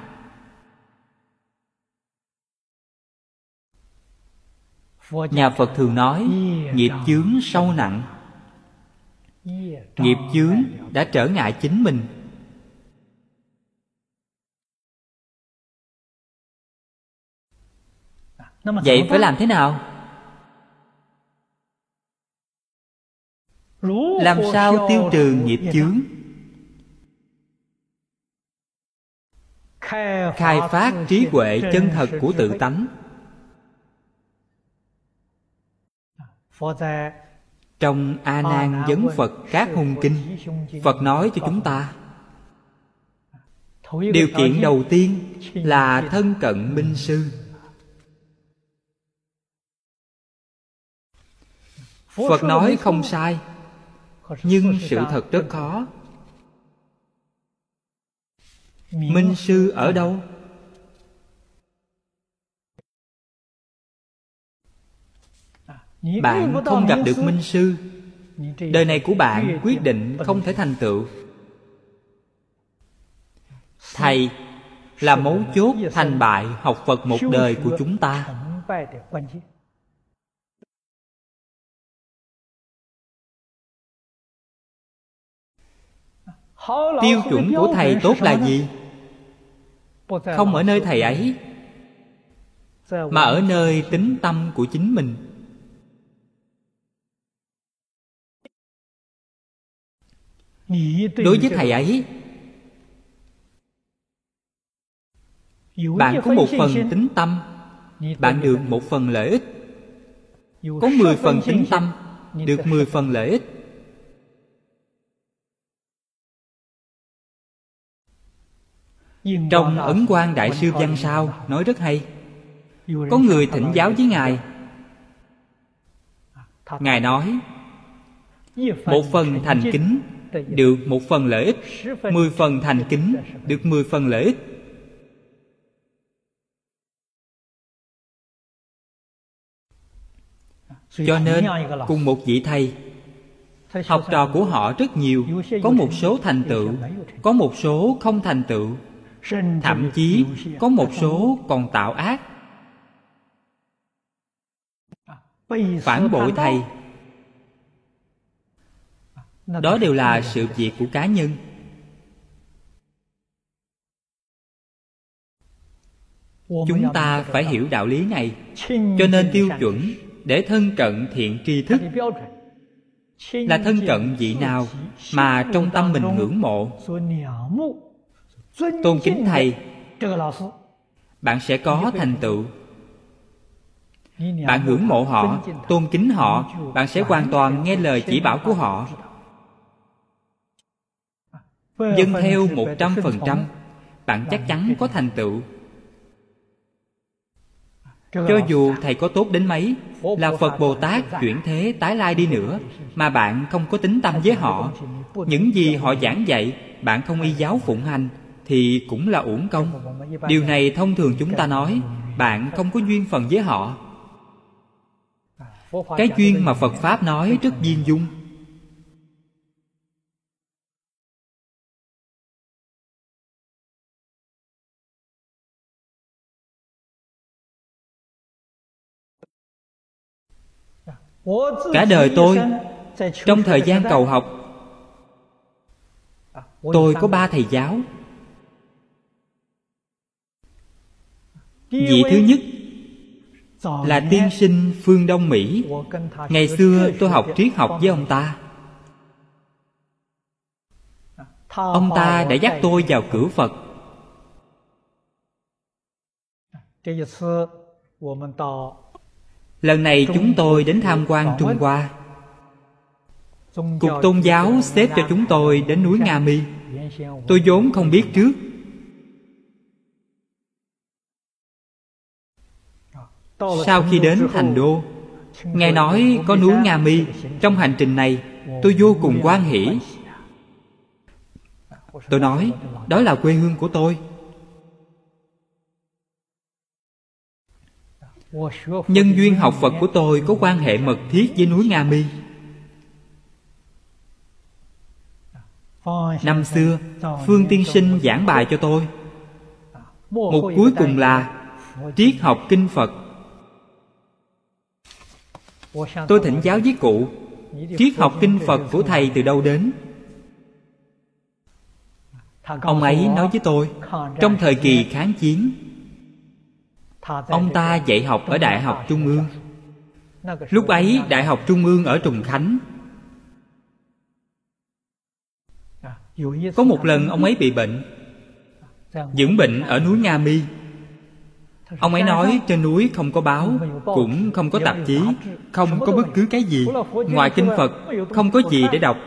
Nhà phật thường nói nghiệp chướng sâu nặng. Nghiệp chướng đã trở ngại chính mình vậy phải làm thế nào? Làm sao tiêu trừ nghiệp chướng? khai phát trí huệ chân thật của tự tánh. Trong a nan vấn phật các hung kinh phật nói cho chúng ta điều kiện đầu tiên là thân cận minh sư phật nói không sai nhưng sự thật rất khó. Minh sư ở đâu? Bạn không gặp được minh sư. Đời này của bạn quyết định không thể thành tựu. Thầy là mấu chốt thành bại học phật một đời của chúng ta tiêu chuẩn của thầy tốt là gì? Không ở nơi thầy ấy mà ở nơi tính tâm của chính mình. Đối với thầy ấy bạn có một phần tính tâm bạn được một phần lợi ích. Có mười phần tính tâm được mười phần lợi ích trong ấn quan đại sư văn sao nói rất hay. Có người thỉnh giáo với ngài. Ngài nói một phần thành kính được một phần lợi ích mười phần thành kính được mười phần lợi ích. Cho nên cùng một vị thầy học trò của họ rất nhiều. Có một số thành tựu có một số không thành tựu thậm chí có một số còn tạo ác. Phản bội thầy. Đó đều là sự việc của cá nhân. Chúng ta phải hiểu đạo lý này. Cho nên tiêu chuẩn để thân cận thiện tri thức là thân cận vị nào mà trong tâm mình ngưỡng mộ tôn kính thầy. bạn sẽ có thành tựu. Bạn ngưỡng mộ họ tôn kính họ bạn sẽ hoàn toàn nghe lời chỉ bảo của họ. Dân theo một trăm phần trăm bạn chắc chắn có thành tựu. Cho dù thầy có tốt đến mấy là phật bồ tát chuyển thế tái lai đi nữa mà bạn không có tính tâm với họ. những gì họ giảng dạy bạn không y giáo phụng hành thì cũng là uổng công. Điều này thông thường chúng ta nói, bạn không có duyên phần với họ. Cái duyên mà phật pháp nói rất viên dung. Cả đời tôi, trong thời gian cầu học, tôi có ba thầy giáo. Vị thứ nhất là tiên sinh phương đông mỹ ngày xưa tôi học triết học với ông ta ông ta đã dắt tôi vào cửa phật lần này chúng tôi đến tham quan trung hoa cục tôn giáo xếp cho chúng tôi đến núi nga mi tôi vốn không biết trước sau khi đến thành đô nghe nói có núi nga mi. Trong hành trình này tôi vô cùng quan hỷ. Tôi nói đó là quê hương của tôi. Nhân duyên học phật của tôi có quan hệ mật thiết với núi nga mi. Năm xưa phương tiên sinh giảng bài cho tôi. Một cuối cùng là triết học kinh phật tôi thỉnh giáo với cụ, triết học kinh phật của thầy từ đâu đến? Ông ấy nói với tôi, trong thời kỳ kháng chiến, ông ta dạy học ở đại học trung ương. Lúc ấy, đại học trung ương ở trùng khánh. Có một lần ông ấy bị bệnh, dưỡng bệnh ở núi nga mi ông ấy nói trên núi không có báo cũng không có tạp chí không có bất cứ cái gì. Ngoài kinh phật không có gì để đọc.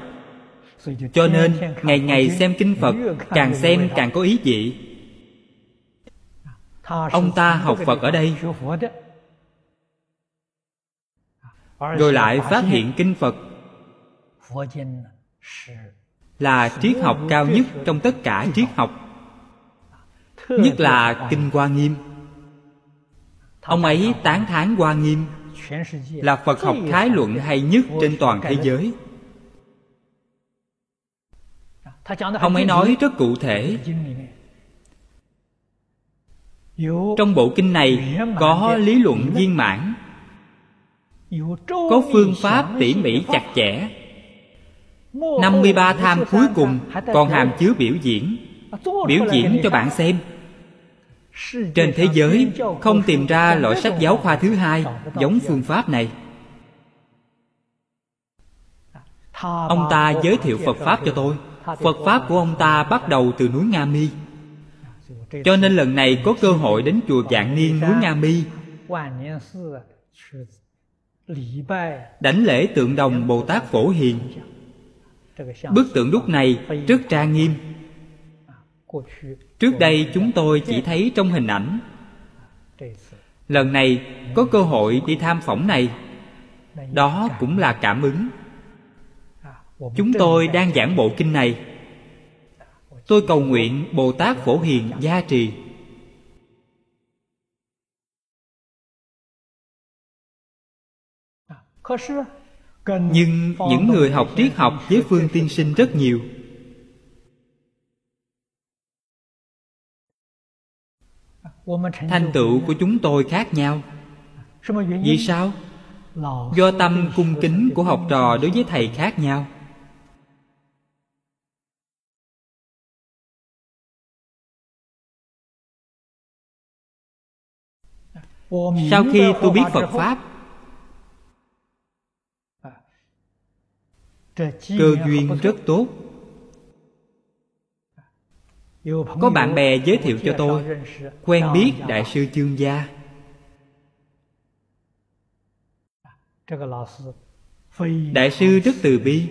Cho nên ngày ngày xem kinh phật càng xem càng có ý vị. Ông ta học phật ở đây. rồi lại phát hiện kinh phật. Là triết học cao nhất trong tất cả triết học. Nhất là kinh hoa nghiêm ông ấy tán thán hoa nghiêm. Là phật học khái luận hay nhất trên toàn thế giới. Ông ấy nói rất cụ thể. Trong bộ kinh này có lý luận viên mãn. Có phương pháp tỉ mỉ chặt chẽ. 53 tham cuối cùng còn hàm chứa biểu diễn. Biểu diễn cho bạn xem trên thế giới không tìm ra loại sách giáo khoa thứ hai giống phương pháp này. Ông ta giới thiệu phật pháp cho tôi. Phật pháp của ông ta bắt đầu từ núi nga mi. Cho nên lần này có cơ hội đến chùa Dạng Niên núi Nga Mi. Đảnh lễ tượng đồng Bồ Tát Phổ Hiền. Bức tượng đúc này rất trang nghiêm Trước đây chúng tôi chỉ thấy trong hình ảnh. Lần này có cơ hội đi tham phỏng này. Đó cũng là cảm ứng. Chúng tôi đang giảng bộ kinh này. Tôi cầu nguyện Bồ Tát Phổ Hiền gia trì. Nhưng những người học triết học với Phương Tiên Sinh rất nhiều. Thành tựu của chúng tôi khác nhau. Vì sao? Do tâm cung kính của học trò đối với thầy khác nhau. Sau khi tôi biết phật pháp cơ duyên rất tốt có bạn bè giới thiệu cho tôi, quen biết đại sư chương gia. Đại sư rất từ bi.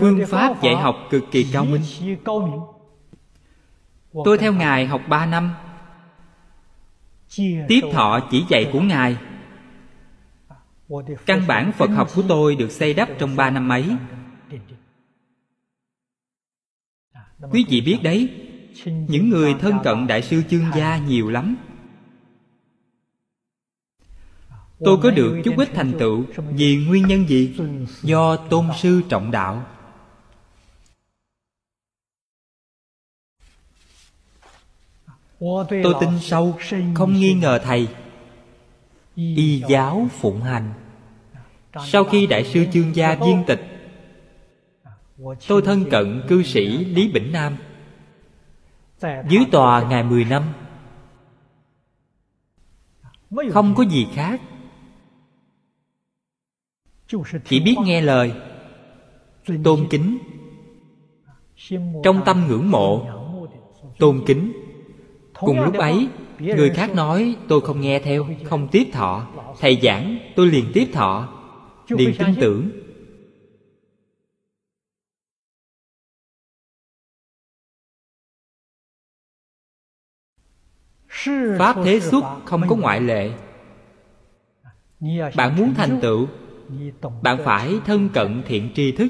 Phương pháp dạy học cực kỳ cao minh. Tôi theo ngài học ba năm. Tiếp thọ chỉ dạy của ngài. Căn bản phật học của tôi được xây đắp trong ba năm ấy. Quý vị biết đấy, những người thân cận đại sư chương gia nhiều lắm. Tôi có được chút ít thành tựu vì nguyên nhân gì? Do tôn sư trọng đạo. Tôi tin sâu, không nghi ngờ thầy. Y giáo phụng hành. Sau khi đại sư chương gia viên tịch tôi thân cận cư sĩ lý bỉnh nam. Dưới tòa ngày mười năm, không có gì khác. Chỉ biết nghe lời, tôn kính. Trong tâm ngưỡng mộ, tôn kính. Cùng lúc ấy, người khác nói, tôi không nghe theo, không tiếp thọ. Thầy giảng, tôi liền tiếp thọ. Liền tin tưởng. Pháp thế xuất không có ngoại lệ. Bạn muốn thành tựu bạn phải thân cận thiện tri thức.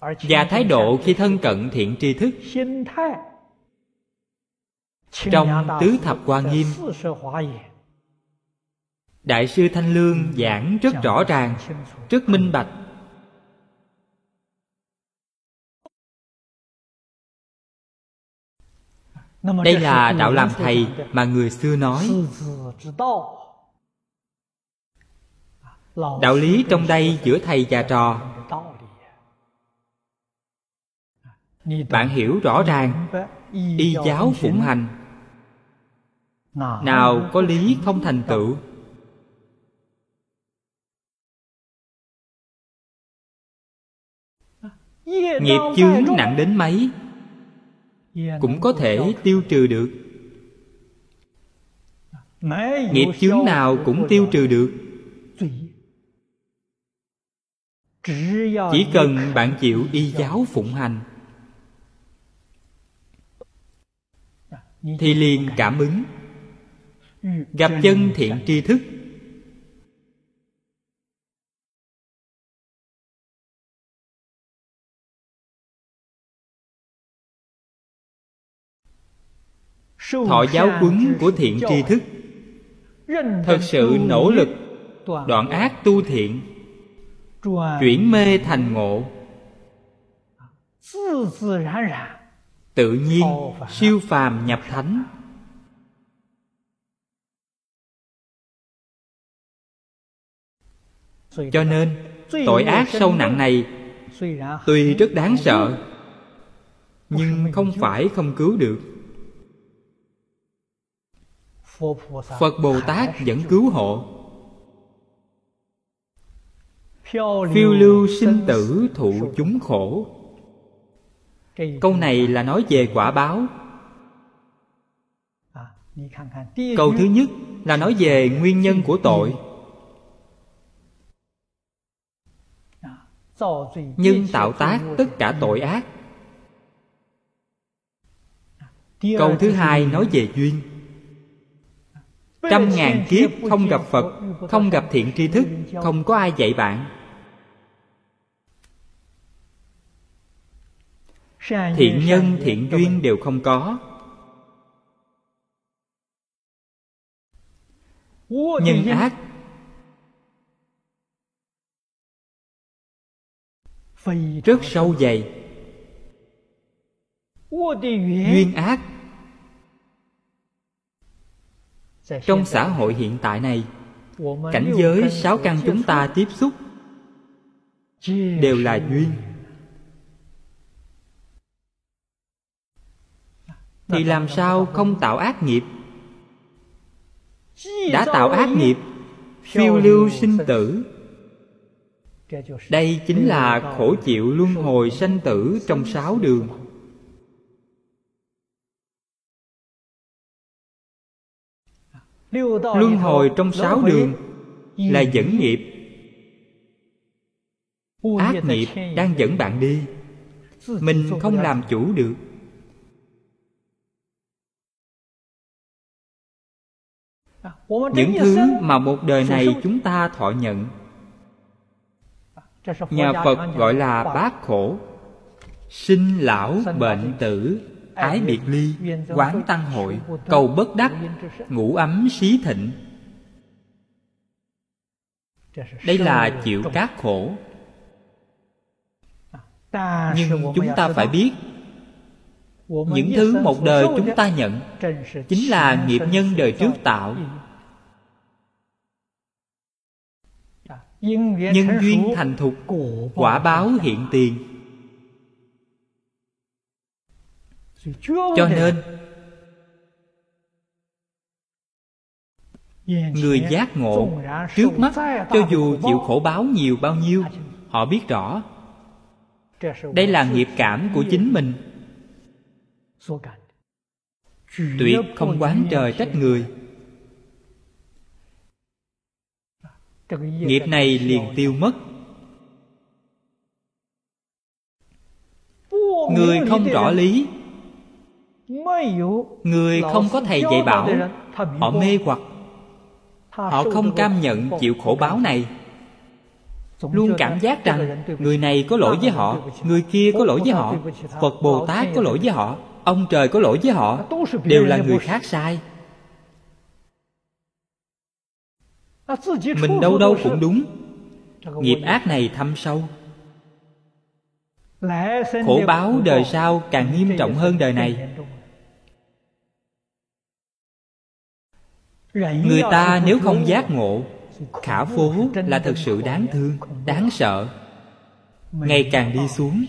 Và thái độ khi thân cận thiện tri thức. Trong tứ thập quan nghiêm đại sư thanh lương giảng rất rõ ràng rất minh bạch đây là đạo làm thầy mà người xưa nói. Đạo. Lý trong đây giữa thầy và trò. Bạn hiểu rõ ràng y giáo phụng hành. Nào có lý không thành tựu. Nghiệp chướng nặng đến mấy cũng có thể tiêu trừ được. Nghiệp chướng nào cũng tiêu trừ được. Chỉ cần bạn chịu y giáo phụng hành. Thì liền cảm ứng. Gặp chân thiện tri thức thọ giáo quấn của thiện tri thức. Thật sự nỗ lực đoạn ác tu thiện chuyển mê thành ngộ. Tự nhiên siêu phàm nhập thánh. Cho nên tội ác sâu nặng này tuy rất đáng sợ nhưng không phải không cứu được phật bồ tát vẫn cứu hộ. Phiêu lưu sinh tử thụ chúng khổ. Câu này là nói về quả báo. Câu thứ nhất là nói về nguyên nhân của tội. Nhưng tạo tác tất cả tội ác. Câu thứ hai nói về duyên trăm ngàn kiếp không gặp phật, không gặp thiện tri thức, không có ai dạy bạn. Thiện nhân, thiện duyên đều không có. Nhân ác. Rất sâu dày. Duyên ác. Trong xã hội hiện tại này cảnh giới sáu căn chúng ta tiếp xúc đều là duyên. Thì làm sao không tạo ác nghiệp? Đã tạo ác nghiệp phiêu lưu sinh tử. Đây chính là khổ chịu luân hồi sanh tử trong sáu đường luân hồi trong sáu đường là dẫn nghiệp. Ác nghiệp đang dẫn bạn đi. Mình không làm chủ được. Những thứ mà một đời này chúng ta thọ nhận. Nhà phật gọi là bát khổ. Sinh lão bệnh tử ái biệt ly quán tăng hội cầu bất đắc ngủ ấm xí thịnh. Đây là chịu các khổ. Nhưng chúng ta phải biết những thứ một đời chúng ta nhận chính là nghiệp nhân đời trước tạo. Nhân duyên thành thục quả báo hiện tiền cho nên người giác ngộ trước mắt cho dù chịu khổ báo nhiều bao nhiêu họ biết rõ đây là nghiệp cảm của chính mình. tuyệt không quán trời trách người. Nghiệp này liền tiêu mất. Người không rõ lý người không có thầy dạy bảo họ mê hoặc. Họ không cam nhận chịu khổ báo này. Luôn cảm giác rằng người này có lỗi với họ người kia có lỗi với họ phật bồ tát có lỗi với họ ông trời có lỗi với họ đều là người khác sai. Mình đâu đâu cũng đúng. Nghiệp ác này thâm sâu. Khổ báo đời sau càng nghiêm trọng hơn đời này người ta nếu không giác ngộ khả phố là thật sự đáng thương đáng sợ. Ngày càng đi xuống.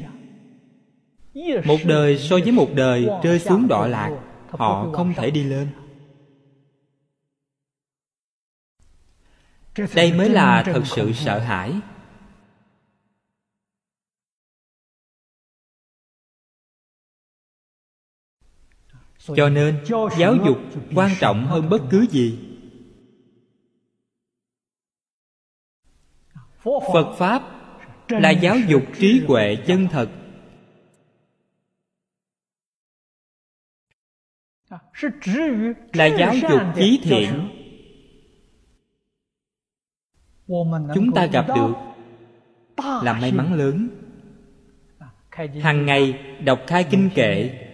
một đời so với một đời rơi xuống đọa lạc họ không thể đi lên. Đây mới là thật sự sợ hãi cho nên, giáo dục quan trọng hơn bất cứ gì. Phật pháp là giáo dục trí huệ chân thật. Là giáo dục trí thiện. Chúng ta gặp được là may mắn lớn. Hàng ngày đọc khai kinh kệ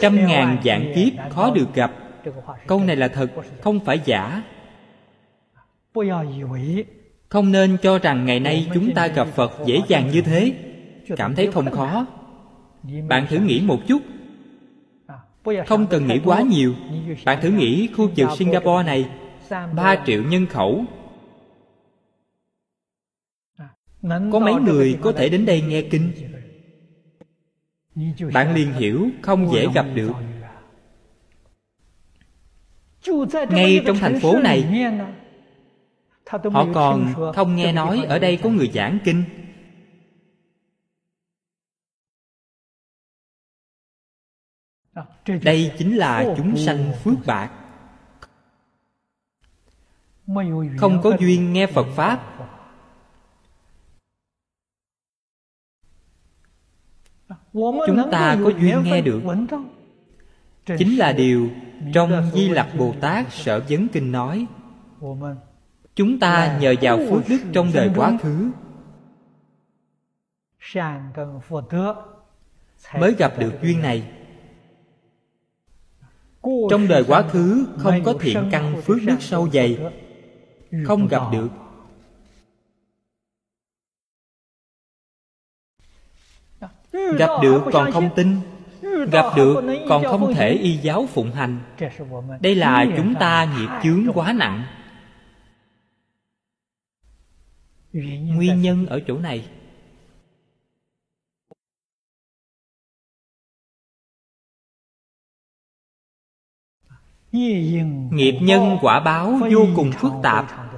trăm ngàn dạng kiếp khó được gặp. Câu này là thật, không phải giả. Không nên cho rằng ngày nay chúng ta gặp phật dễ dàng như thế. Cảm thấy không khó. Bạn thử nghĩ một chút. Không cần nghĩ quá nhiều. Bạn thử nghĩ khu vực singapore này. Ba triệu nhân khẩu. Có mấy người có thể đến đây nghe kinh? Bạn liền hiểu, không dễ gặp được. Ngay trong thành phố này, họ còn không nghe nói ở đây có người giảng kinh. Đây chính là chúng sanh phước bạc. Không có duyên nghe phật pháp chúng ta có duyên nghe được. chính là điều trong di lặc bồ tát sở vấn kinh nói. Chúng ta nhờ vào phước đức trong đời quá khứ. Mới gặp được duyên này. Trong đời quá khứ không có thiện căn phước đức sâu dày. Không gặp được gặp được còn không tin. Gặp được còn không thể y giáo phụng hành. Đây là chúng ta nghiệp chướng quá nặng. Nguyên nhân ở chỗ này. Nghiệp nhân quả báo vô cùng phức tạp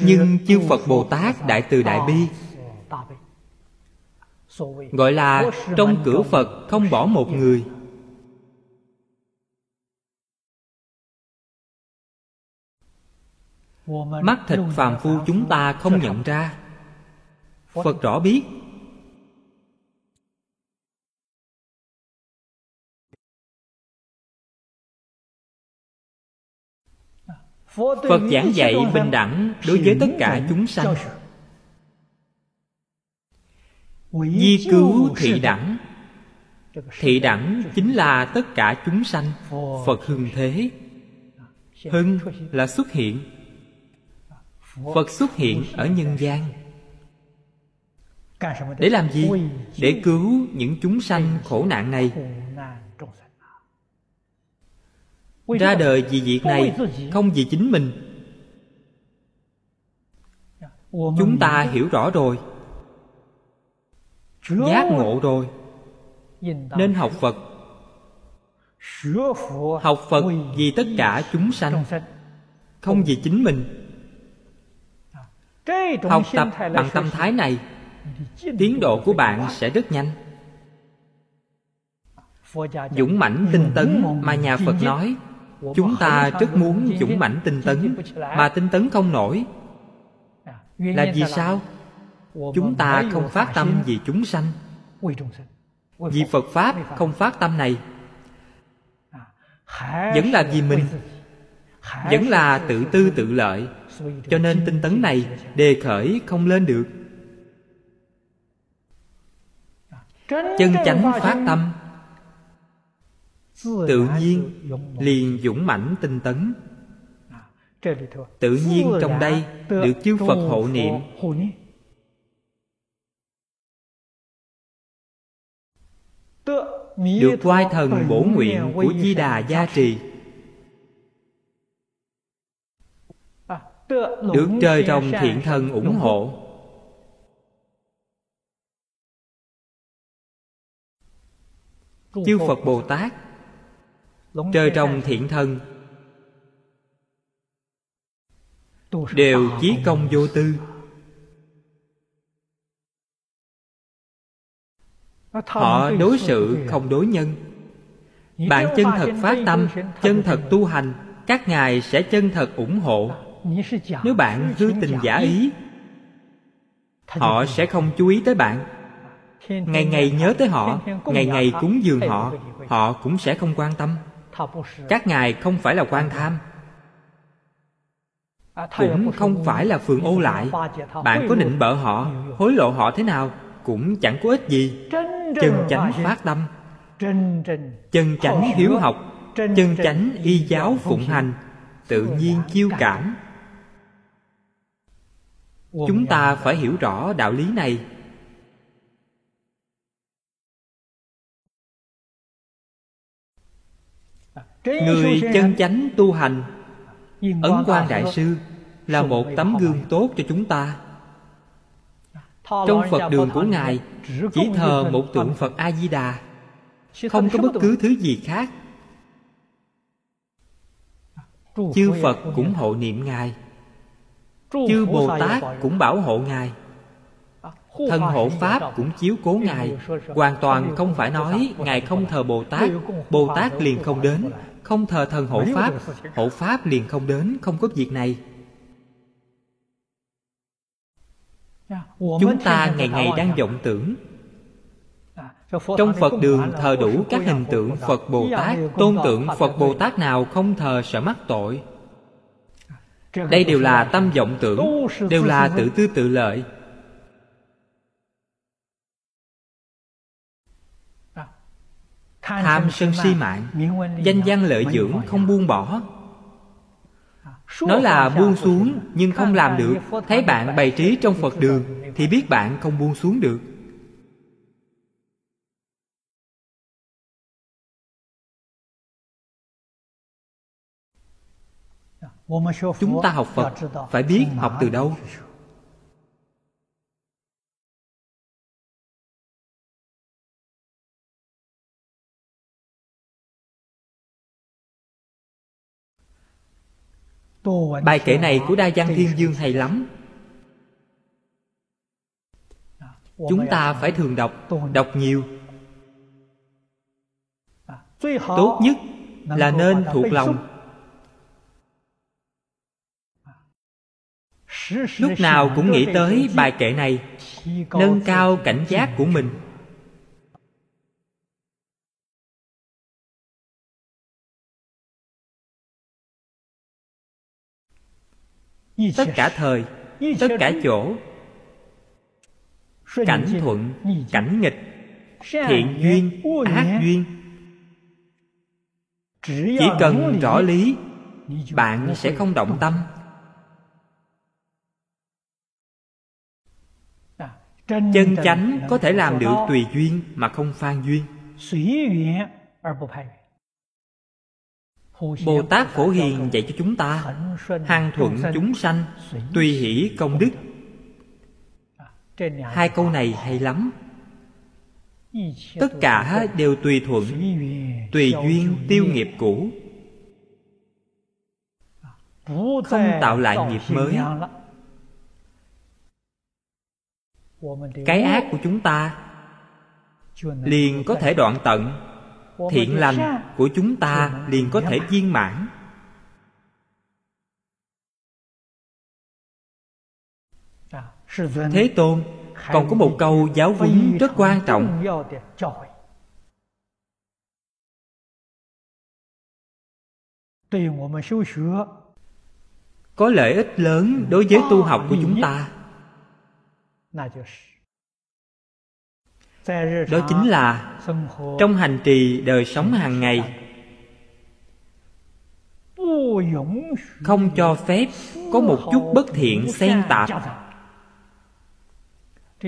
nhưng chư phật bồ tát đại từ đại bi gọi là trong cửa phật không bỏ một người. Mắt thịt phàm phu chúng ta không nhận ra. Phật rõ biết phật giảng dạy bình đẳng đối với tất cả chúng sanh. di cứu thị đẳng. Thị đẳng chính là tất cả chúng sanh. Phật hưng thế. Hưng là xuất hiện. Phật xuất hiện ở nhân gian. Để làm gì? Để cứu những chúng sanh khổ nạn này ra đời vì việc này không vì chính mình. Chúng ta hiểu rõ rồi. Giác ngộ rồi. nên học phật. Học phật vì tất cả chúng sanh. không vì chính mình. Học tập bằng tâm thái này tiến độ của bạn sẽ rất nhanh. Dũng mãnh tinh tấn mà nhà phật nói chúng ta rất muốn dũng mãnh tinh tấn mà tinh tấn không nổi. Là vì sao? Chúng ta không phát tâm vì chúng sanh. Vì phật pháp không phát tâm này. Vẫn là vì mình. vẫn là tự tư tự lợi. Cho nên tinh tấn này đề khởi không lên được. Chân chánh phát tâm tự nhiên liền dũng mãnh tinh tấn。tự nhiên trong đây được chư phật hộ niệm。được oai thần bổ nguyện của di đà gia trì。được trời rồng thiện thần ủng hộ。chư phật bồ tát trời trong thiện thân. Đều chí công vô tư. Họ đối xử không đối nhân. Bạn chân thật phát tâm chân thật tu hành các ngài sẽ chân thật ủng hộ. Nếu bạn hư tình giả ý. họ sẽ không chú ý tới bạn. Ngày ngày nhớ tới họ ngày ngày cúng dường họ họ cũng sẽ không quan tâm các ngài không phải là quan tham. Cũng không phải là phường ô lại. Bạn có định bợ họ hối lộ họ thế nào cũng chẳng có ích gì. Chân chánh phát tâm. Chân chánh hiếu học. Chân chánh y giáo phụng hành. tự nhiên chiêu cảm. Chúng ta phải hiểu rõ đạo lý này người chân chánh tu hành ấn quan đại sư là một tấm gương tốt cho chúng ta. Trong phật đường của ngài chỉ thờ một tượng phật a di đà không có bất cứ thứ gì khác. Chư phật cũng hộ niệm ngài. Chư bồ tát cũng bảo hộ ngài. Thân hộ pháp cũng chiếu cố ngài. hoàn toàn không phải nói ngài không thờ bồ tát bồ tát liền không đến không thờ thần hộ pháp. hộ pháp liền không đến không có việc này. Chúng ta ngày ngày đang vọng tưởng. Trong phật đường thờ đủ các hình tượng phật bồ tát. Tôn tượng phật bồ tát nào không thờ sợ mắc tội. Đây đều là tâm vọng tưởng đều là tự tư tự lợi tham sân si mạng. danh văn lợi dưỡng không buông bỏ. Nói là buông xuống nhưng không làm được. thấy bạn bày trí trong phật đường thì biết bạn không buông xuống được. Chúng ta học phật phải biết học từ đâu bài kể này của đa văn thiên dương hay lắm. Chúng ta phải thường đọc đọc nhiều. Tốt nhất là nên thuộc lòng. lúc nào cũng nghĩ tới bài kệ này nâng cao cảnh giác của mình tất cả thời tất cả chỗ. Cảnh thuận cảnh nghịch thiện duyên ác duyên. Chỉ cần rõ lý. bạn sẽ không động tâm. Chân chánh có thể làm được tùy duyên mà không phan duyên bồ tát phổ hiền dạy cho chúng ta hằng thuận chúng sanh, tùy hỷ công đức. Hai câu này hay lắm. Tất cả đều tùy thuận, tùy duyên tiêu nghiệp cũ. Không tạo lại nghiệp mới. Cái ác của chúng ta liền có thể đoạn tận thiện lành của chúng ta liền có thể viên mãn. Thế tôn còn có một câu giáo huấn rất quan trọng. có lợi ích lớn đối với tu học của chúng ta đó chính là trong hành trì đời sống hàng ngày. Không cho phép có một chút bất thiện xen tạp.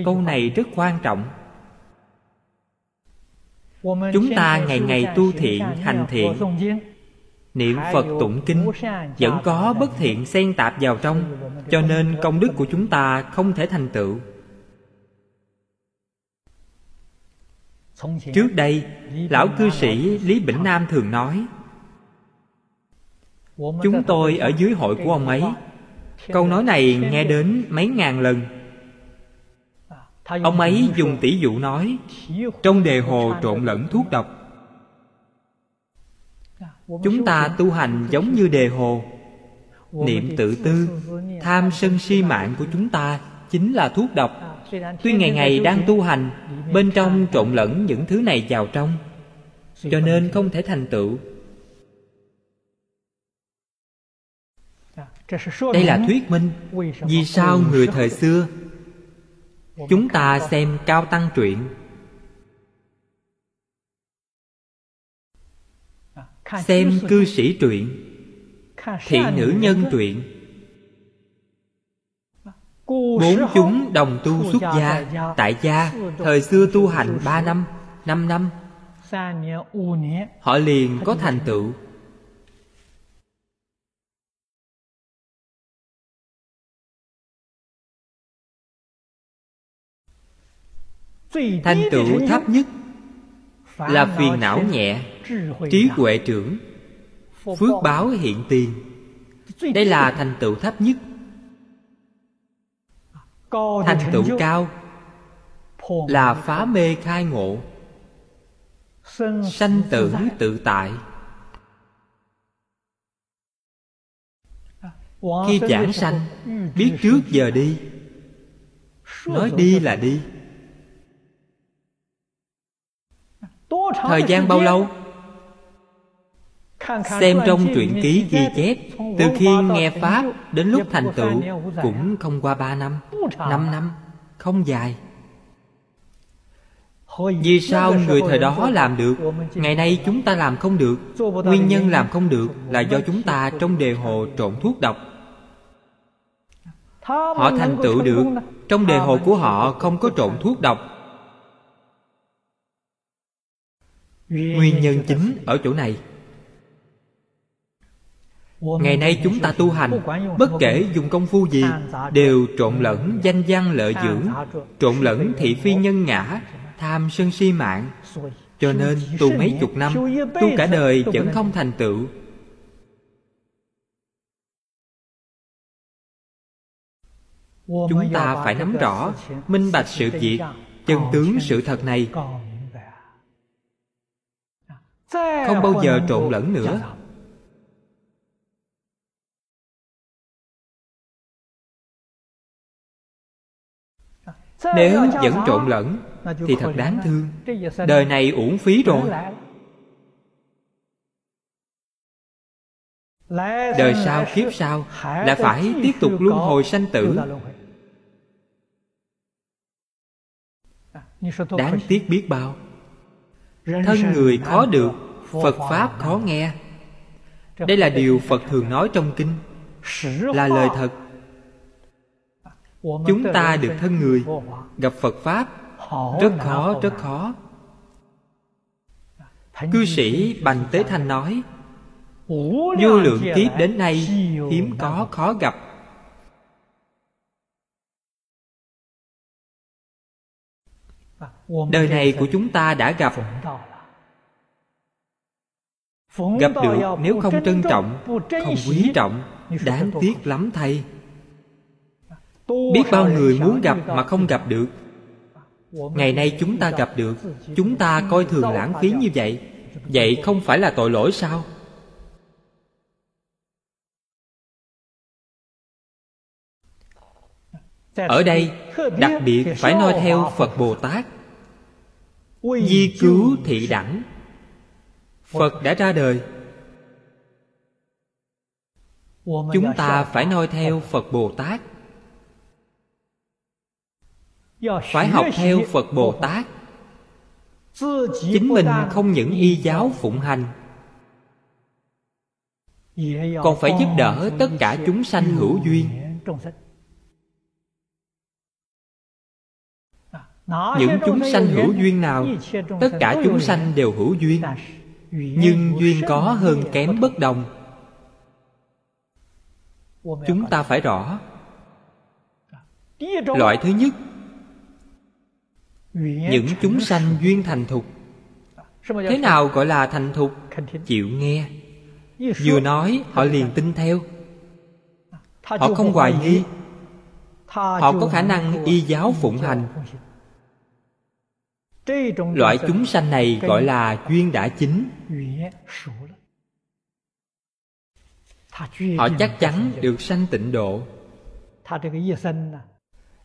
Câu này rất quan trọng. Chúng ta ngày ngày tu thiện hành thiện. Niệm phật tụng kinh vẫn có bất thiện xen tạp vào trong cho nên công đức của chúng ta không thể thành tựu trước đây lão cư sĩ lý bỉnh nam thường nói chúng tôi ở dưới hội của ông ấy. Câu nói này nghe đến mấy ngàn lần. Ông ấy dùng tỷ dụ nói trong đề hồ trộn lẫn thuốc độc. Chúng ta tu hành giống như đề hồ. Niệm tự tư tham sân si mạng của chúng ta chính là thuốc độc. Tuy ngày ngày đang tu hành bên trong trộn lẫn những thứ này vào trong cho nên không thể thành tựu. Đây là thuyết minh vì sao người thời xưa chúng ta xem cao tăng truyện. Xem cư sĩ truyện thị nữ nhân truyện Bốn chúng đồng tu xuất gia Tại gia Thời xưa tu hành ba năm năm năm. Họ liền có thành tựu. Thành tựu thấp nhất Là phiền não nhẹ Trí huệ trưởng Phước báo hiện tiền. Đây là thành tựu thấp nhất thành tựu cao là phá mê khai ngộ sanh tử tự tại. Khi giảng sanh biết trước giờ đi. Nói đi là đi. Thời gian bao lâu xem trong truyện ký ghi chép từ khi nghe pháp đến lúc thành tựu cũng không qua ba năm năm năm không dài. Vì sao người thời đó làm được? Ngày nay chúng ta làm không được. Nguyên nhân làm không được Là do chúng ta trong đề hồ trộn thuốc độc. Họ thành tựu được. Trong đề hồ của họ không có trộn thuốc độc. Nguyên nhân chính ở chỗ này Ngày nay chúng ta tu hành Bất kể dùng công phu gì Đều trộn lẫn danh văn lợi dưỡng. Trộn lẫn thị phi nhân ngã Tham sân si mạng. Cho nên tu mấy chục năm Tu cả đời vẫn không thành tựu. Chúng ta phải nắm rõ Minh bạch sự việc Chân tướng sự thật này. Không bao giờ trộn lẫn nữa Nếu vẫn trộn lẫn Thì thật đáng thương. Đời này uổng phí rồi. Đời sau kiếp sau Lại phải tiếp tục luân hồi sanh tử. Đáng tiếc biết bao. Thân người khó được Phật Pháp khó nghe. Đây là điều Phật thường nói trong kinh. Là lời thật chúng ta được thân người gặp phật pháp. Rất khó rất khó. Cư sĩ bành tế thanh nói vô lượng kiếp đến nay hiếm có khó gặp. Đời này của chúng ta đã gặp. Gặp được nếu không trân trọng không quý trọng đáng tiếc lắm thầy biết bao người muốn gặp mà không gặp được. Ngày nay chúng ta gặp được chúng ta coi thường lãng phí như vậy. Vậy không phải là tội lỗi sao? Ở đây đặc biệt phải noi theo phật bồ tát. Di cứu thị đẳng. Phật đã ra đời. Chúng ta phải noi theo phật bồ tát phải học theo phật bồ tát. chính mình không những y giáo phụng hành còn phải giúp đỡ tất cả chúng sanh hữu duyên. những chúng sanh hữu duyên nào tất cả chúng sanh đều hữu duyên. nhưng duyên có hơn kém bất đồng. Chúng ta phải rõ. Loại thứ nhất những chúng sanh duyên thành thục. Thế nào gọi là thành thục? Chịu nghe. Vừa nói họ liền tin theo. Họ không hoài nghi. Họ có khả năng y giáo phụng hành. loại chúng sanh này gọi là duyên đã chính. Họ chắc chắn được sanh tịnh độ.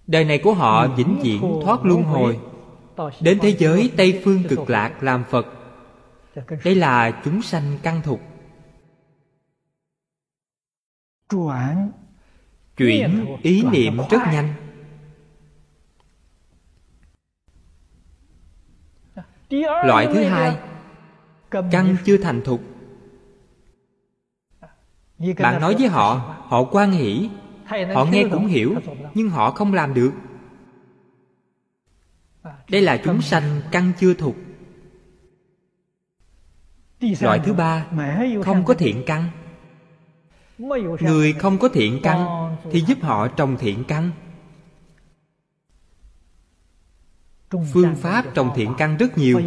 Đời này của họ vĩnh viễn thoát luân hồi đến thế giới tây phương cực lạc làm phật. Đây là chúng sanh căn thục. Chuyển ý niệm rất nhanh. Loại thứ hai, căn chưa thành thục. Bạn nói với họ họ quan hỷ, họ nghe cũng hiểu, nhưng họ không làm được đây là chúng sanh căn chưa thuộc. loại thứ ba, không có thiện căn. Người không có thiện căn thì giúp họ trồng thiện căn. Phương pháp trồng thiện căn rất nhiều.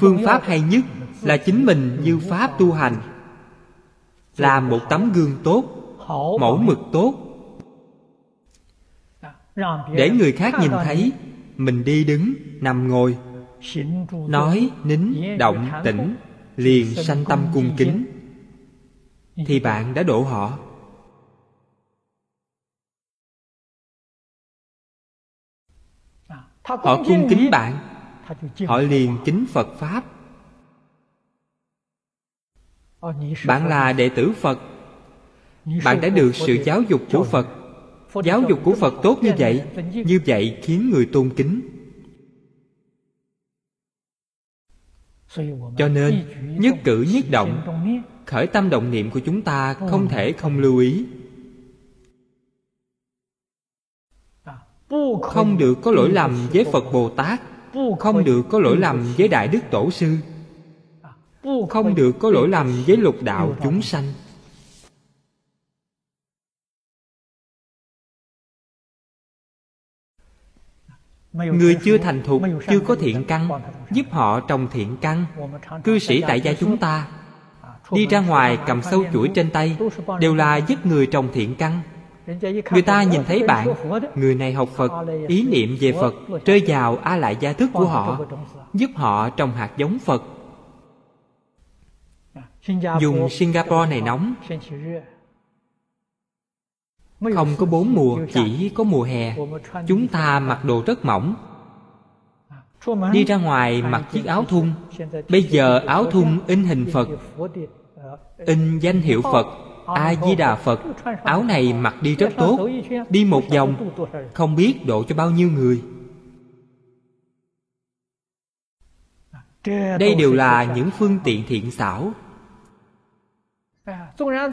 Phương pháp hay nhất là chính mình như pháp tu hành. Làm một tấm gương tốt, mẫu mực tốt. Để người khác nhìn thấy mình đi đứng, nằm ngồi. Nói nín động tĩnh, liền sanh tâm cung kính. Thì bạn đã độ họ. Họ cung kính bạn. Họ liền kính phật pháp. Bạn là đệ tử phật. Bạn đã được sự giáo dục của phật giáo dục của phật tốt như vậy như vậy khiến người tôn kính. Cho nên nhất cử nhất động khởi tâm động niệm của chúng ta không thể không lưu ý. Không được có lỗi lầm với phật bồ tát không được có lỗi lầm với đại đức tổ sư không được có lỗi lầm với lục đạo chúng sanh người chưa thành thục chưa có thiện căn giúp họ trồng thiện căn. Cư sĩ tại gia chúng ta đi ra ngoài cầm sâu chuỗi trên tay đều là giúp người trồng thiện căn. Người ta nhìn thấy bạn người này học phật ý niệm về phật rơi vào a lại gia thức của họ giúp họ trồng hạt giống phật. Dùng singapore này nóng không có bốn mùa chỉ có mùa hè. chúng ta mặc đồ rất mỏng. Đi ra ngoài mặc chiếc áo thun. Bây giờ áo thun in hình phật in danh hiệu phật a di đà phật. Áo này mặc đi rất tốt đi một vòng không biết độ cho bao nhiêu người. Đây đều là những phương tiện thiện xảo.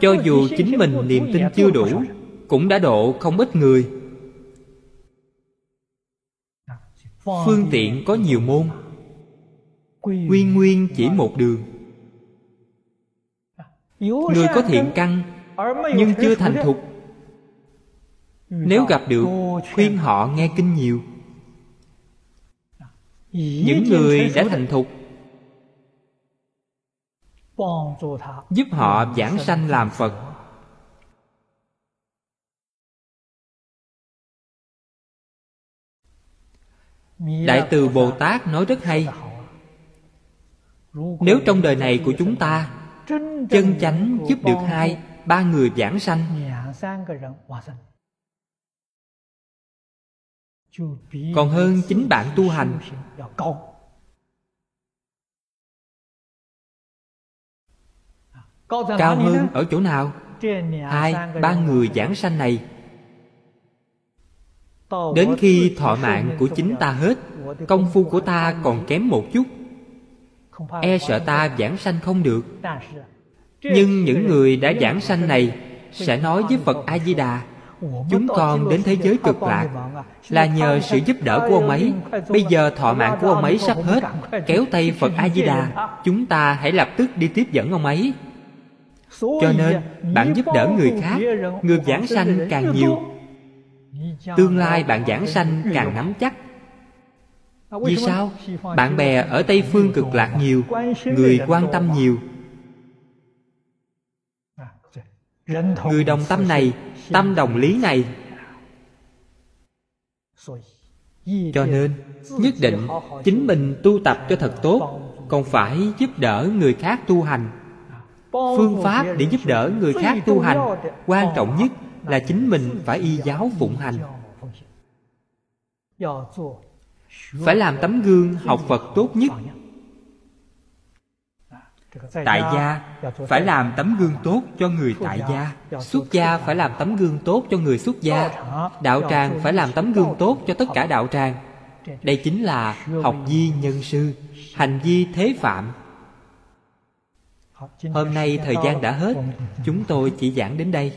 Cho dù chính mình niềm tin chưa đủ cũng đã độ không ít người. Phương tiện có nhiều môn. Nguyên nguyên chỉ một đường. Người có thiện căn, nhưng chưa thành thục. Nếu gặp được, khuyên họ nghe kinh nhiều. Những người đã thành thục, giúp họ giảng sanh làm phật. Đại từ bồ tát nói rất hay. Nếu trong đời này của chúng ta chân chánh giúp được hai ba người giảng sanh. Còn hơn chính bạn tu hành. Cao hơn ở chỗ nào? Hai ba người giảng sanh này đến khi thọ mạng của chính ta hết công phu của ta còn kém một chút. E sợ ta giảng sanh không được. Nhưng những người đã giảng sanh này sẽ nói với phật a di đà chúng con đến thế giới cực lạc là nhờ sự giúp đỡ của ông ấy. bây giờ thọ mạng của ông ấy sắp hết. kéo tay phật a di đà chúng ta hãy lập tức đi tiếp dẫn ông ấy. Cho nên bạn giúp đỡ người khác người giảng sanh càng nhiều tương lai bạn giảng sanh càng nắm chắc. Vì sao? Bạn bè ở tây phương cực lạc nhiều, người quan tâm nhiều. Người đồng tâm này, tâm đồng lý này. Cho nên, nhất định chính mình tu tập cho thật tốt, còn phải giúp đỡ người khác tu hành. Phương pháp để giúp đỡ người khác tu hành quan trọng nhất là chính mình phải y giáo phụng hành. Phải làm tấm gương học phật tốt nhất. Tại gia phải làm tấm gương tốt cho người tại gia. Xuất gia phải làm tấm gương tốt cho người xuất gia. Đạo tràng phải làm tấm gương tốt cho tất cả đạo tràng. Đây chính là học di nhân sư, hành vi thế phạm. Hôm nay thời gian đã hết. Chúng tôi chỉ giảng đến đây.